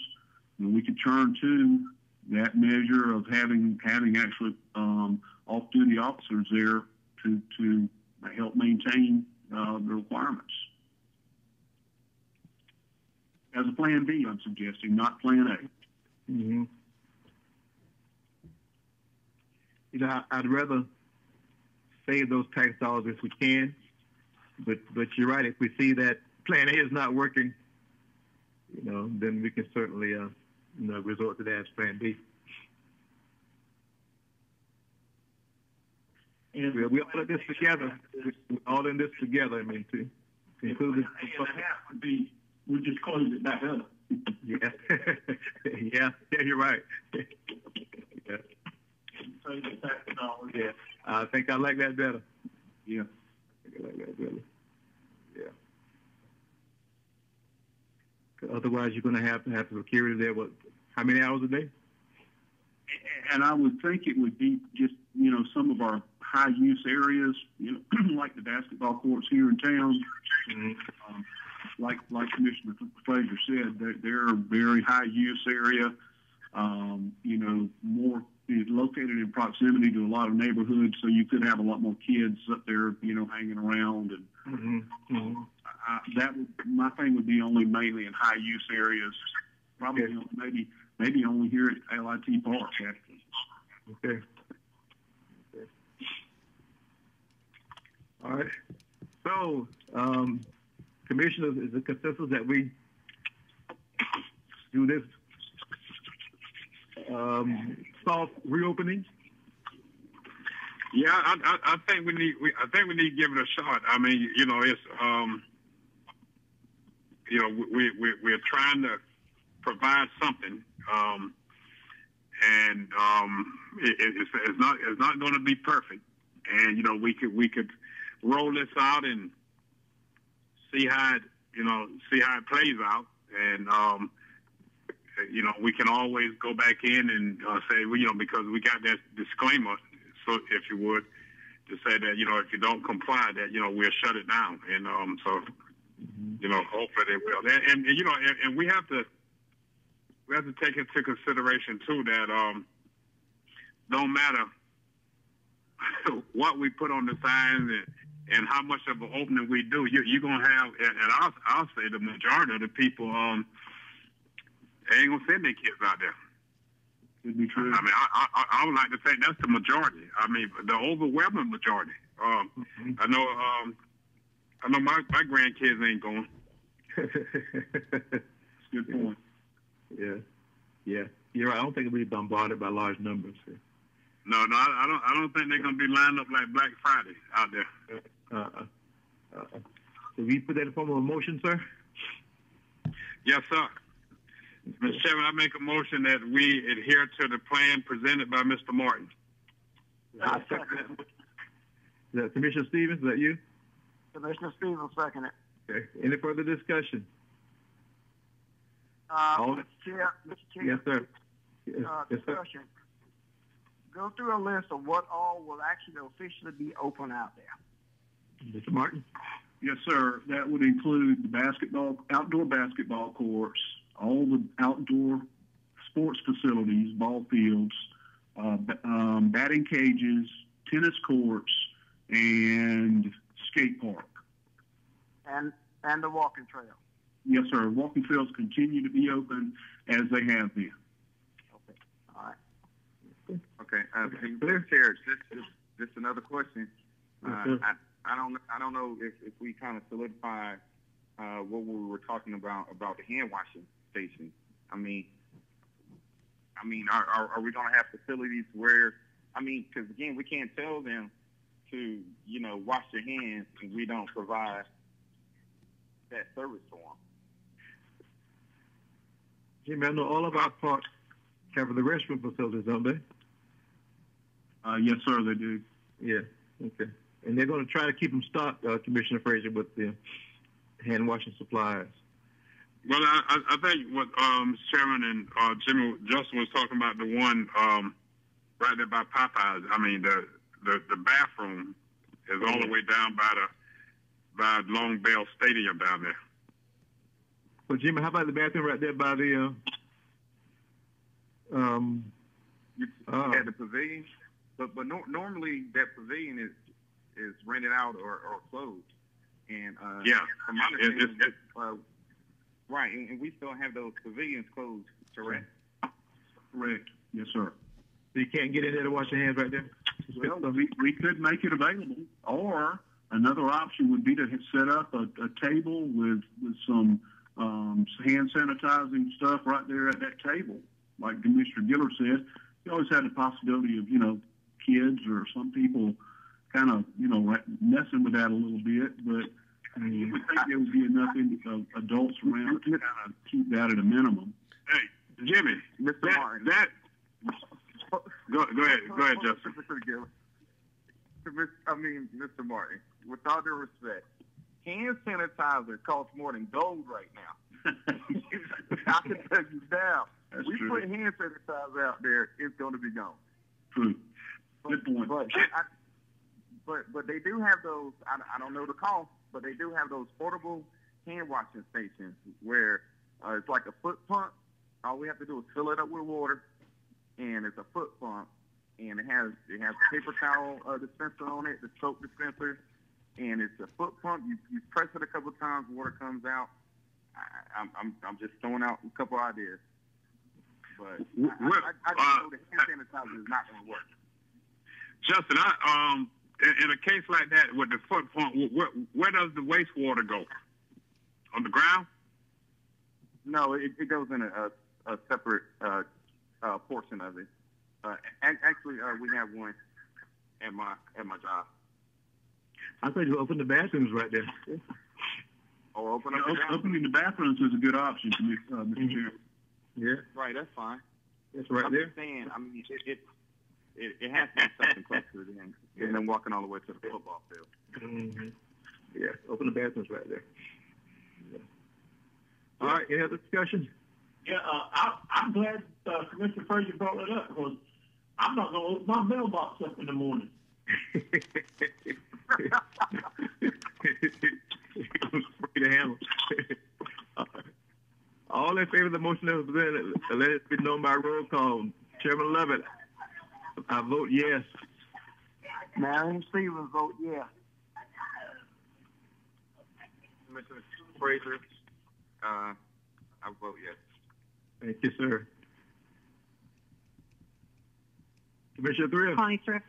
Speaker 4: know, we could turn to that measure of having having actually um, off-duty officers there to to help maintain uh, the requirements. As a plan B, I'm suggesting, not plan A.
Speaker 3: hmm You know, I- I'd rather save those tax dollars if we can, but but you're right. If we see that Plan A is not working, you know, then we can certainly uh, you know resort to that as Plan B.
Speaker 2: And
Speaker 3: We we all in this together. We're all in this together. I mean, to to include
Speaker 2: and a half would be, we just close it back up.
Speaker 3: Yeah, yeah, yeah. You're right. yeah,
Speaker 2: Save the tax dollars.
Speaker 3: Yeah. I think I like that better.
Speaker 4: Yeah.
Speaker 3: I think I like that better. Yeah. Otherwise, you're going to have to have security there. What? How many hours a day?
Speaker 4: And I would think it would be just, you know, some of our high use areas, you know, like the basketball courts here in town. Um, like, like Commissioner Frasier said, they're, they're a very high use area. Um, you know, more it's located in proximity to a lot of neighborhoods, so you could have a lot more kids up there, you know, hanging around. And
Speaker 3: Mm-hmm. mm-hmm.
Speaker 4: I, that would, my thing would be only mainly in high use areas. Probably
Speaker 3: Okay.
Speaker 4: maybe maybe only here at LIT Park. Actually.
Speaker 3: Okay. okay. All right. So, um, Commissioners, is the consensus that we do this um, soft reopening?
Speaker 5: Yeah, I, I, I think we need. We, I think we need to give it a shot. I mean, you know, it's um, you know, we we we're trying to provide something, um, and um, it, it's it's not it's not going to be perfect. And you know, we could we could roll this out and see how it you know see how it plays out, and um, you know, we can always go back in and uh, say, well, you know, because we got that disclaimer, so if you would, to say that, you know, if you don't comply, that, you know, we'll shut it down. And um, so, you know, hopefully they will. And, and, and you know, and, and we have to, we have to take into consideration too that um, don't matter what we put on the signs and, and how much of an opening we do, you, you're gonna have, and, and I'll, I'll say the majority of the people, um, they ain't gonna send their kids out there.
Speaker 4: Could be true.
Speaker 5: I mean, I, I, I would like to say that's the majority. I mean, the overwhelming majority. Um,
Speaker 3: Mm-hmm.
Speaker 5: I know, um, I know my, my grandkids ain't going.
Speaker 4: Good point.
Speaker 3: yeah, yeah. You're right. I don't think it'll be bombarded by large numbers.
Speaker 5: No, no, I, I don't. I don't think they're gonna be lined up like Black Friday out there.
Speaker 3: Uh-uh. Uh-uh. So we put that in form of a motion, sir?
Speaker 5: Yes, sir. Mr. Chairman, I make a motion that we adhere to the plan presented by Mr. Martin.
Speaker 7: I second it.
Speaker 3: Is that Commissioner Stevens? Is that you?
Speaker 7: Commissioner Stevens second it.
Speaker 3: Okay. Any further discussion?
Speaker 7: Uh,
Speaker 3: All-
Speaker 7: Mr. Chair, Mr. Chair.
Speaker 3: Yes, sir. Yes,
Speaker 7: uh,
Speaker 3: yes, sir.
Speaker 7: discussion. Go through a list of what all will actually officially be open out there.
Speaker 3: Mr. Martin?
Speaker 4: Yes, sir. That would include the basketball, outdoor basketball courts, all the outdoor sports facilities, ball fields, uh, um, batting cages, tennis courts, and skate park.
Speaker 8: And, and the walking trail.
Speaker 4: Yes, sir. Walking trails continue to be open as they have been.
Speaker 8: Okay. All right.
Speaker 6: Okay, uh,
Speaker 3: Okay.
Speaker 6: Mr. Chair, just, just, just another question.
Speaker 3: Yes,
Speaker 6: Uh,
Speaker 3: sir.
Speaker 6: I, I don't, I don't know if, if we kind of solidify, uh, what we were talking about, about the hand washing station. I mean, I mean, are, are, are we gonna have facilities where, I mean, cause again, we can't tell them to, you know, wash their hands and we don't provide that service to them.
Speaker 3: Jimmy, I know all of our parks cover the restroom facilities, don't they?
Speaker 4: Uh, yes, sir, they do.
Speaker 3: Yeah, okay. And they're gonna try to keep them stocked, uh, Commissioner Frasier, with the hand washing supplies.
Speaker 5: Well, I, I think what um, Chairman and uh, Jimmy Justin was talking about the one um, right there by Popeyes. I mean, the the, the bathroom is all the way down by the by Long Bell Stadium down there.
Speaker 3: Well, Jimmy, how about the bathroom right there by the, uh, um, Oh.
Speaker 6: at the pavilion, but but no, normally that pavilion is is rented out or, or closed. And uh,
Speaker 5: Yeah.
Speaker 6: from my
Speaker 5: It-
Speaker 6: understanding,
Speaker 5: it-
Speaker 6: uh, right, and, and we still have those pavilions closed, correct?
Speaker 4: Correct. Yes, sir.
Speaker 3: so you can't get in there to wash your hands right there?
Speaker 4: Well, we, we could make it available, or another option would be to set up a, a table with, with some um, hand sanitizing stuff right there at that table. Like Commissioner Gilliard said, you always had the possibility of, you know, kids or some people kind of, you know, messing with that a little bit, but I mean, we think there would be enough in, uh, adults around to kind of keep that at a minimum.
Speaker 5: Hey, Jimmy,
Speaker 6: Mr.
Speaker 5: that
Speaker 6: Martin.
Speaker 5: that go go ahead go ahead, Justin.
Speaker 6: Mr. Gill. Mis- I mean, Mr. Martin, with all due respect, hand sanitizer costs more than gold right now. I can tell you now.
Speaker 4: That's
Speaker 6: we
Speaker 4: true.
Speaker 6: put hand sanitizer out there, it's going to be gone.
Speaker 4: True. Good point.
Speaker 6: But, I, but but they do have those. I, I don't know the cost, but they do have those portable hand washing stations where uh, it's like a foot pump. All we have to do is fill it up with water, and it's a foot pump, and it has it has a paper towel uh, dispenser on it, the soap dispenser, and it's a foot pump. You you press it a couple times, water comes out. I, I'm I'm I'm just throwing out a couple ideas, but I, I, I, I just
Speaker 5: Uh,
Speaker 6: know the hand sanitizer is not going to work.
Speaker 5: Justin, I um in, in a case like that with the foot pump, where where does the wastewater go? On the ground?
Speaker 6: No, it, it goes in a, a, a separate uh, uh, portion of it. Uh, and actually, uh, we have one at my at my job.
Speaker 3: I thought you opened the bathrooms right there.
Speaker 6: Or open up
Speaker 4: know,
Speaker 6: the
Speaker 4: opening the bathrooms is a good option, Commis- uh, Mr.
Speaker 3: Mhm.
Speaker 4: Chairman.
Speaker 3: Yeah,
Speaker 6: Right, that's fine.
Speaker 3: that's right
Speaker 6: I'm
Speaker 3: there.
Speaker 6: saying. I mean, it it, it, it has to be something closer than and then walking all the way to the football field.
Speaker 3: hmm Yeah, open the bathrooms right there. Yeah. All right, any other discussion?
Speaker 2: Yeah, uh, I, I'm glad uh, Commissioner Frasier brought that up because I'm not going to open my mailbox up in the morning.
Speaker 3: Free to handle. All in favor of the motion that was presented, let it be known by roll call. Chairman Lovette, I vote yes.
Speaker 8: Marion Stevens vote yes.
Speaker 6: Commissioner Frasier, uh, I vote yes.
Speaker 3: Thank you, sir. Commissioner Thrift,
Speaker 7: Connie Thrift,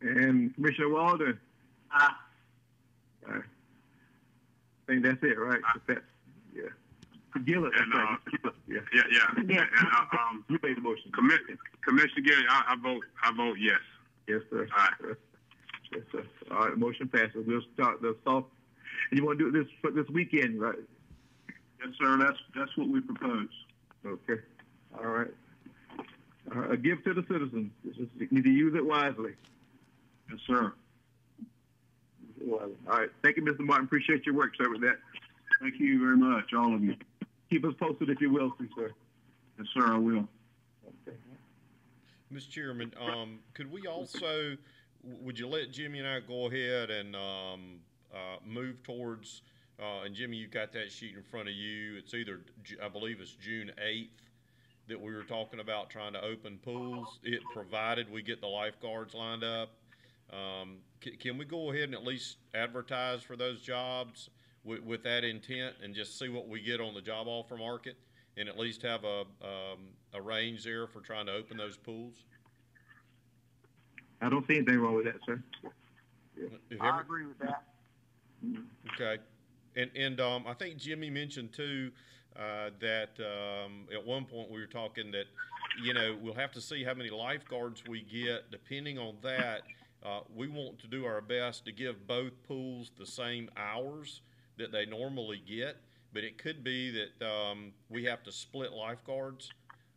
Speaker 3: and Commissioner Walden.
Speaker 2: Aye.
Speaker 3: All right. I think that's it, right? That's, yeah. Gilliard,
Speaker 5: And, uh,
Speaker 3: Gilliard, yeah.
Speaker 5: Yeah, yeah.
Speaker 7: Yeah.
Speaker 5: And, uh, um,
Speaker 3: You made the motion.
Speaker 5: Commissioner Commissioner Gary, I, I vote I vote yes.
Speaker 3: Yes, sir.
Speaker 5: Aye.
Speaker 3: Yes, sir. All right, motion passes. We'll start the soft. And you want to do this for this weekend, right?
Speaker 4: Yes, sir. That's that's what we propose.
Speaker 3: Okay. All right. All right. A gift to the citizens. Just need to use it wisely.
Speaker 4: Yes, sir.
Speaker 3: Use. All right. Thank you, Mr. Martin. Appreciate your work, sir, with that.
Speaker 4: Thank you very much, all of you.
Speaker 3: Keep us posted if you will, please, sir.
Speaker 4: Yes, sir. I will.
Speaker 3: Okay.
Speaker 1: Mr. Chairman, um, could we also, would you let Jimmy and I go ahead and, um, uh, move towards, uh, and Jimmy, you've got that sheet in front of you. It's either, I believe it's June eighth that we were talking about trying to open pools. It provided we get the lifeguards lined up. Um, ca- can we go ahead and at least advertise for those jobs with, with that intent and just see what we get on the job offer market? And at least have a, um, a range there for trying to open those pools?
Speaker 3: I don't see anything wrong with that, sir.
Speaker 1: If
Speaker 8: I agree with that.
Speaker 1: Okay. And, and, um, I think Jimmy mentioned too, uh, that, um, at one point we were talking that, you know, we'll have to see how many lifeguards we get. Depending on that, uh, we want to do our best to give both pools the same hours that they normally get. But it could be that, um, we have to split lifeguards.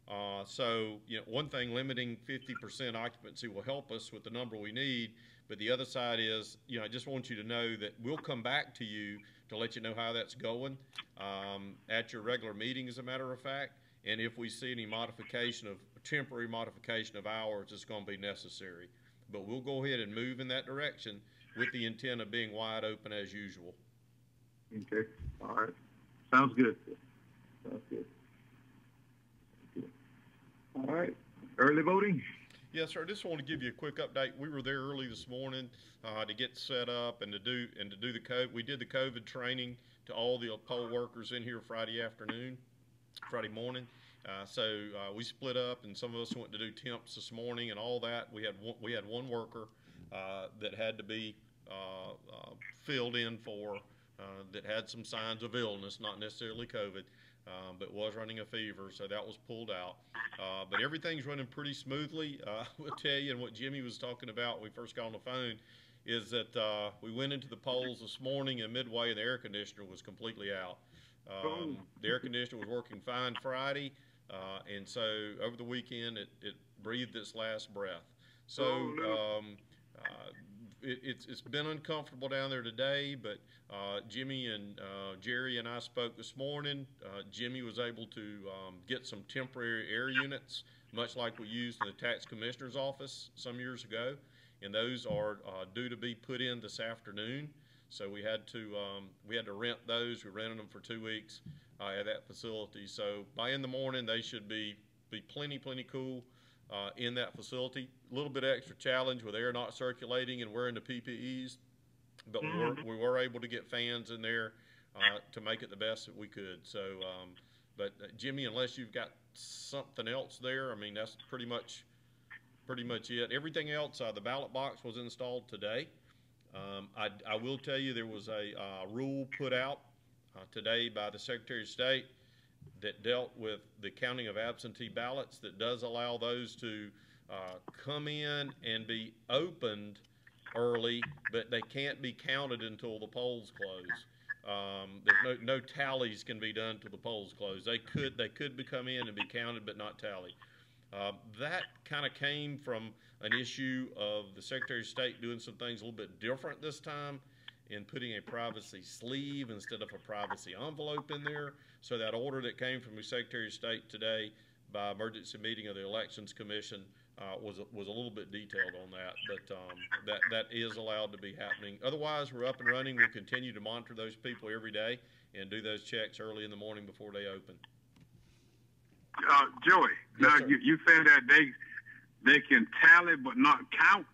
Speaker 1: Uh, so, you know, one thing, limiting fifty percent occupancy will help us with the number we need. But the other side is, you know, I just want you to know that we'll come back to you to let you know how that's going, um, at your regular meeting, as a matter of fact. And if we see any modification of, temporary modification of hours, it's gonna be necessary. But we'll go ahead and move in that direction with the intent of being wide open as usual.
Speaker 3: Okay, all right. Sounds good. Sounds good. All right, early voting?
Speaker 1: Yes, sir. I just want to give you a quick update. We were there early this morning uh, to get set up and to do and to do the COVID. We did the COVID training to all the poll workers in here Friday afternoon, Friday morning. Uh, so uh, we split up, and some of us went to do temps this morning and all that. We had one, we had one worker uh, that had to be uh, uh, filled in for uh, that had some signs of illness, not necessarily COVID. Um, but was running a fever, so that was pulled out. Uh, but everything's running pretty smoothly. Uh, I will tell you, and what Jimmy was talking about when we first got on the phone is that uh, we went into the polls this morning and midway, the air conditioner was completely out. Um, the air conditioner was working fine Friday, uh, and so over the weekend it, it breathed its last breath. So um, uh, it, it's it's been uncomfortable down there today, but uh, Jimmy and uh, Jerry and I spoke this morning. Uh, Jimmy was able to um, get some temporary air units, much like we used in the tax commissioner's office some years ago, and those are uh, due to be put in this afternoon. So we had to um, we had to rent those. We rented them for two weeks uh, at that facility. So by in the morning they should be be plenty plenty cool uh, in that facility. A little bit extra challenge with air not circulating and wearing the PPEs, but we were, we were able to get fans in there uh, to make it the best that we could. So, um, but uh, Jimmy, unless you've got something else there, I mean that's pretty much pretty much it. Everything else, uh, the ballot box was installed today. Um, I, I will tell you there was a uh, rule put out uh, today by the Secretary of State that dealt with the counting of absentee ballots that does allow those to uh, come in and be opened early, but they can't be counted until the polls close. Um, there's no, no tallies can be done till the polls close. They could they could come in and be counted, but not tallied. Uh, that kind of came from an issue of the Secretary of State doing some things a little bit different this time in putting a privacy sleeve instead of a privacy envelope in there. So that order that came from the Secretary of State today by emergency meeting of the Elections Commission uh, was was a little bit detailed on that, but um, that that is allowed to be happening. Otherwise, we're up and running. We'll continue to monitor those people every day and do those checks early in the morning before they open.
Speaker 5: Uh, Joey,
Speaker 1: Yes,
Speaker 5: now
Speaker 1: sir.
Speaker 5: you, you said that they they can tally but not count.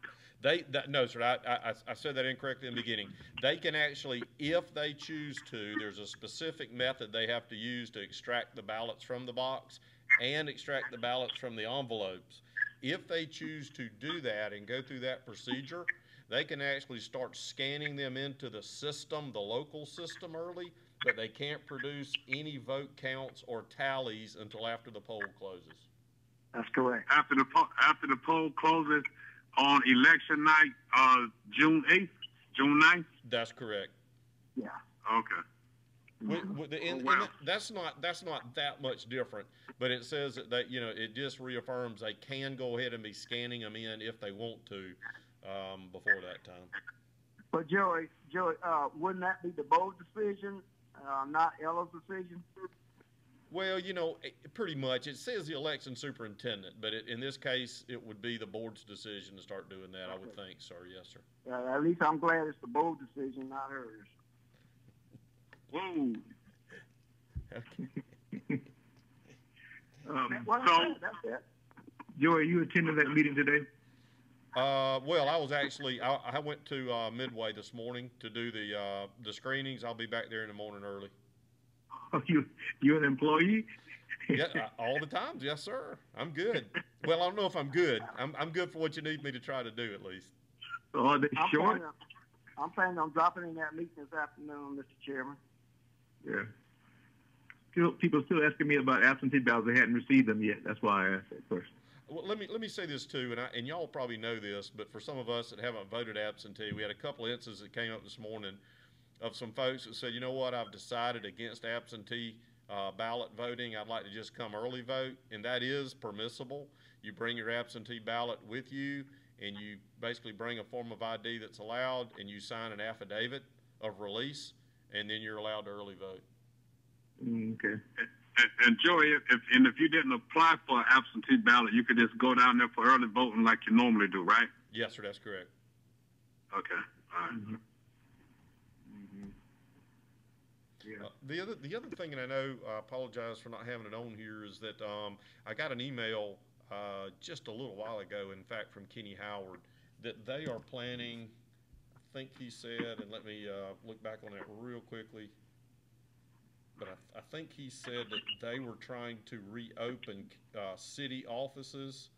Speaker 1: They that, no, sir. I, I I said that incorrectly in the beginning. They can actually, if they choose to, there's a specific method they have to use to extract the ballots from the box and extract the ballots from the envelopes. If they choose to do that and go through that procedure, they can actually start scanning them into the system, the local system early, but they can't produce any vote counts or tallies until after the poll closes.
Speaker 8: That's correct.
Speaker 5: After the po- after the poll closes on election night, uh, June eighth, June 9th?
Speaker 1: That's correct.
Speaker 8: Yeah.
Speaker 5: Okay.
Speaker 1: With, with the, and,
Speaker 5: Oh, wow.
Speaker 1: and that's not that's not that much different, but it says that, that you know it just reaffirms they can go ahead and be scanning them in if they want to um, before that time.
Speaker 8: But Joey, Joey, uh, wouldn't that be the board decision, uh, not Ella's decision?
Speaker 1: Well, you know, it, pretty much. It says the election superintendent, but it, in this case, it would be the board's decision to start doing that. I would think, sir. Yes, sir.
Speaker 8: Uh, at least I'm glad it's the board decision, not hers.
Speaker 5: Whoa.
Speaker 3: Um,
Speaker 8: Well,
Speaker 5: So-
Speaker 8: that's, that's it.
Speaker 3: Joey, you attended that meeting today?
Speaker 1: Uh, well, I was actually I, I went to uh, Midway this morning to do the uh, the screenings. I'll be back there in the morning early.
Speaker 3: Are you you an employee?
Speaker 1: Yeah, uh, all the time. Yes, sir. I'm good. Well, I don't know if I'm good. I'm I'm good for what you need me to try to do at least.
Speaker 3: So are they
Speaker 8: I'm
Speaker 3: short?
Speaker 8: planning, on- I'm planning on dropping in that meeting this afternoon, Mr. Chairman.
Speaker 3: Yeah. Still, people still asking me about absentee ballots. They hadn't received them yet. That's why I asked that question.
Speaker 1: Well, let me let me say this too, and I, and y'all probably know this, but for some of us that haven't voted absentee, we had a couple of instances that came up this morning of some folks that said, you know what, I've decided against absentee uh, ballot voting. I'd like to just come early vote, and that is permissible. You bring your absentee ballot with you, and you basically bring a form of ID that's allowed, and you sign an affidavit of release, and then you're allowed to early vote.
Speaker 3: Mm, okay.
Speaker 5: And, and Joey, if, if and if you didn't apply for an absentee ballot, you could just go down there for early voting like you normally do, right?
Speaker 1: Yes, sir, that's correct.
Speaker 5: Okay. All right.
Speaker 1: Uh, the other the other thing, and I know I apologize for not having it on here, is that um, I got an email uh, just a little while ago, in fact, from Kenny Howard, that they are planning. I think he said, and let me uh, look back on that real quickly. But I, I think he said that they were trying to reopen uh, city offices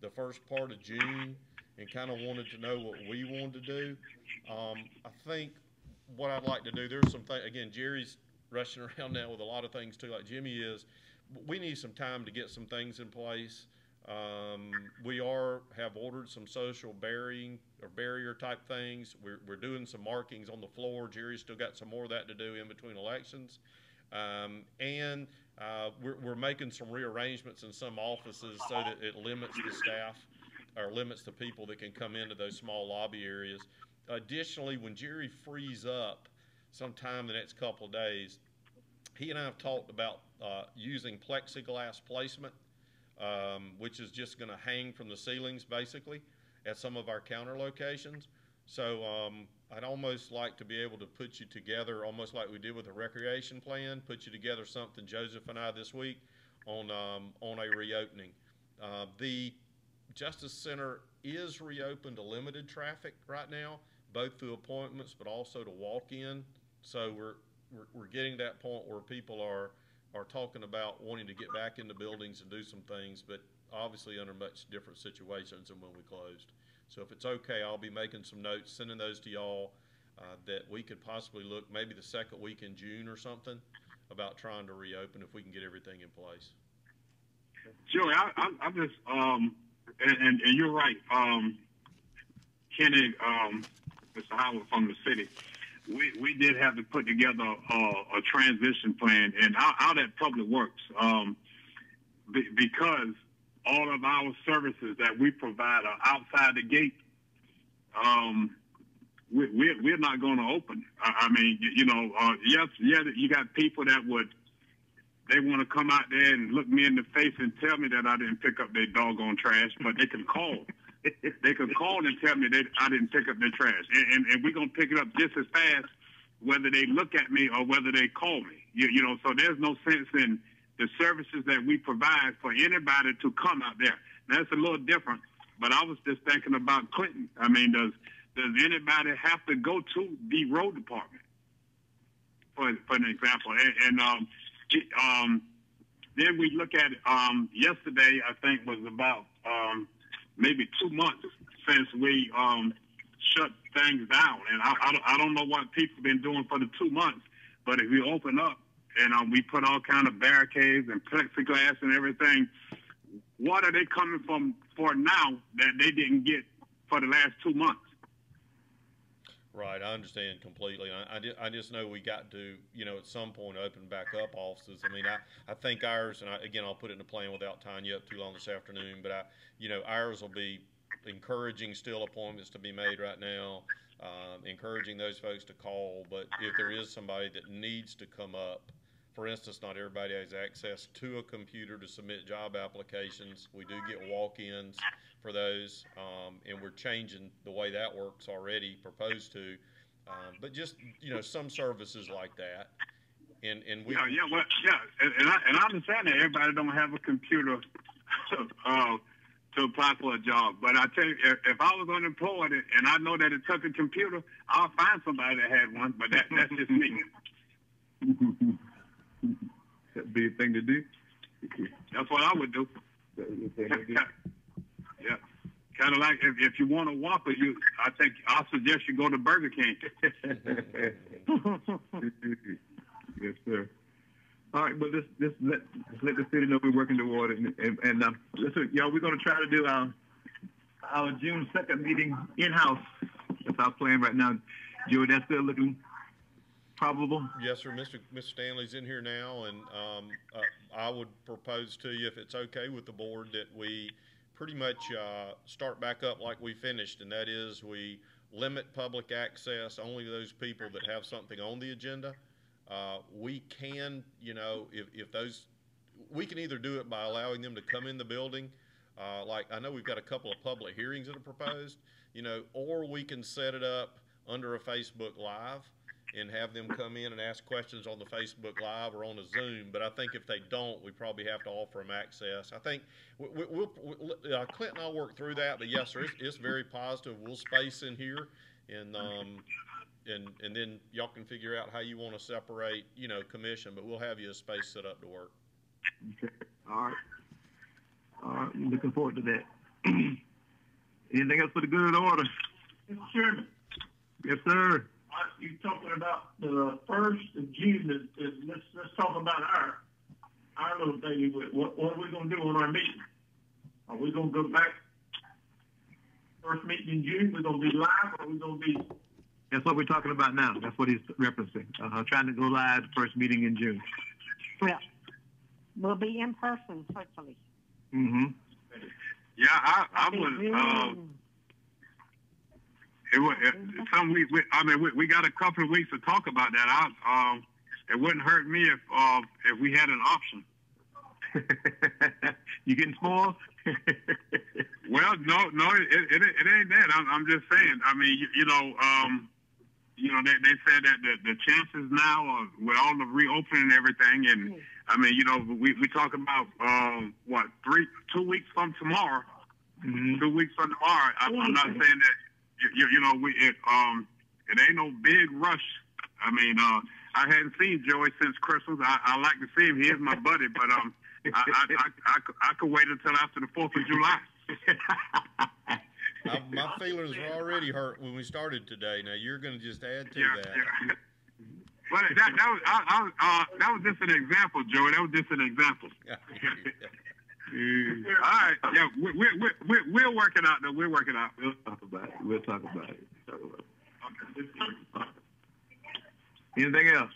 Speaker 1: the first part of June, and kind of wanted to know what we wanted to do. Um, I think what I'd like to do, there's some thing, again, Jerry's rushing around now with a lot of things too, like Jimmy is. We need some time to get some things in place. Um, we are, have ordered some social burying or barrier type things. We're, we're doing some markings on the floor. Jerry's still got some more of that to do in between elections. Um, and, uh, we're, we're making some rearrangements in some offices so that it limits the staff or limits the people that can come into those small lobby areas. Additionally, when Jerry frees up sometime the next couple of days, he and I have talked about uh, using plexiglass placement, um, which is just going to hang from the ceilings basically at some of our counter locations. So um, I'd almost like to be able to put you together, almost like we did with the recreation plan, put you together something, Joseph and I, this week on um, on a reopening. Uh, the Justice Center is reopened to limited traffic right now, both through appointments but also to walk in. So we're, we're, we're getting that point where people are, are talking about wanting to get back into buildings and do some things, but obviously under much different situations than when we closed. So if it's okay, I'll be making some notes, sending those to y'all, uh, that we could possibly look maybe the second week in June or something about trying to reopen if we can get everything in place.
Speaker 5: Joey, I, I, I just um, and, and, and you're right. Um, Kenny, um, Mr. Howard from the city, we, we did have to put together a, a transition plan and how, how that probably works. Um, be, because all of our services that we provide are outside the gate. Um, we, we're, we're not going to open. I, I mean, you, you know, uh, yes, yeah, you got people that would they want to come out there and look me in the face and tell me that I didn't pick up their doggone trash, but they can call. they can call and tell me that I didn't pick up their trash, and, and, and we're gonna pick it up just as fast, whether they look at me or whether they call me. You, you know, so there's no sense in the services that we provide for anybody to come out there. Now, that's a little different, but I was just thinking about Clinton. I mean, does does anybody have to go to the road department? For for an example, and, and um, um, then we look at um, yesterday. I think was about um, maybe two months since we um, shut things down, and I, I, don't- I don't know what people have been doing for the two months. But if we open up and um, we put all kind of barricades and plexiglass and everything, what are they coming from for now that they didn't get for the last two months?
Speaker 1: Right, I understand completely. I, I, ju- I just know we got to, you know, at some point open back up offices. I mean, I, I think ours, and I, again, I'll put it in a plan without tying you up too long this afternoon, but I, you know, ours will be encouraging still appointments to be made right now, um, encouraging those folks to call. But if there is somebody that needs to come up for instance, not everybody has access to a computer to submit job applications. We do get walk-ins for those, um, and we're changing the way that works already, proposed to. Um, but just, you know, some services like that. And, and we,
Speaker 5: Yeah, yeah, well, yeah, and, and I and I understand that everybody don't have a computer uh, to apply for a job. But I tell you, if, if I was unemployed and and I know that it took a computer, I'll find somebody that had one. But that that's just me.
Speaker 3: That'd be a thing to do.
Speaker 5: That's what I would do. Yeah, kind of like if, if you want a Whopper, you I think I suggest you go to Burger King.
Speaker 3: yes, sir. All right, but let's, let's let let the city know we're working toward it, and, and, and um, listen, y'all, we're to try to do our our June second meeting in house. That's our plan right now. Joey, that's still looking probable.
Speaker 1: Yes, sir. Mr. Mr. Stanley's in here now, and um, uh, I would propose to you, if it's okay with the board, that we pretty much uh, start back up like we finished, and that is we limit public access only to those people that have something on the agenda. Uh, we can, you know, if, if those, we can either do it by allowing them to come in the building, uh, like I know we've got a couple of public hearings that are proposed, you know, or we can set it up under a Facebook Live and have them come in and ask questions on the Facebook Live or on a Zoom. But I think if they don't, we probably have to offer them access. I think we, we, we'll, we, uh, Clint and I'll work through that. But yes, sir, it's, it's very positive. We'll space in here and um, and and then y'all can figure out how you want to separate, you know, commission. But we'll have you a space set up to work.
Speaker 3: Okay. All right. All right. Looking forward to that. Anything else for the good order?
Speaker 2: Mr. Chairman,
Speaker 3: Yes, sir.
Speaker 2: Are you talking about the first of June, is, is, let's, let's talk about our, our little thing, what, what are we gonna do on our meeting? Are we gonna go back, first meeting in June, we're gonna be live, or we gonna be,
Speaker 3: That's what we're talking about now. That's what he's referencing. Uh, trying to go live first meeting in June.
Speaker 7: Well, we'll be in person, hopefully.
Speaker 3: Mm-hmm.
Speaker 5: Yeah, I I
Speaker 7: That'd be
Speaker 5: was.
Speaker 7: really-
Speaker 5: Um, it was it, some week. We, I mean, we, we got a couple of weeks to talk about that. I um, it wouldn't hurt me if uh, if we had an option.
Speaker 3: you getting spoiled?
Speaker 5: Well, no, no, it, it, it, it ain't that. I'm, I'm just saying. I mean, you, you know, um, you know, they, they said that the, the chances now are with all the reopening and everything, and I mean, you know, we we talk about um, what three, two weeks from tomorrow,
Speaker 3: Mhm.
Speaker 5: two weeks from tomorrow. I, I'm not saying that, you, you, know, we it um, it ain't no big rush. I mean, uh, I hadn't seen Joey since Christmas. I, I like to see him. He is my buddy, but um, I, I, I, I, could- I could wait until after the Fourth of July.
Speaker 1: I, my feelings were already hurt when we started today. Now you're going to just add to
Speaker 5: Yeah,
Speaker 1: that.
Speaker 5: yeah. But that, that was I, I, uh, that was just an example, Joey. That was just an example.
Speaker 3: Mm.
Speaker 5: All right, yeah, we, we, we, we, we'll work it out. Though we'll work it out.
Speaker 3: We'll talk about it. We'll talk about it. Talk about it. Anything else?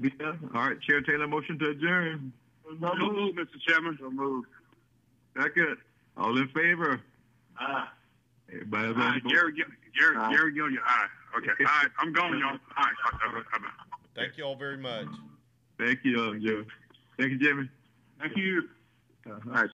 Speaker 3: Be done? All right, Chair Taylor, motion to adjourn.
Speaker 5: So move, Mr. Chairman. So move.
Speaker 3: Second. All in favor?
Speaker 2: uh,
Speaker 3: Everybody's
Speaker 5: All
Speaker 3: on
Speaker 5: right,
Speaker 3: board?
Speaker 5: Gary, Gil- Gary, Gary Gilliard. All right, okay. All right, I'm going, y'all. All right.
Speaker 1: Thank you all very much.
Speaker 3: Thank you, uh, Joe. Thank you, Jimmy.
Speaker 5: Thank you.
Speaker 3: Uh,
Speaker 6: All right,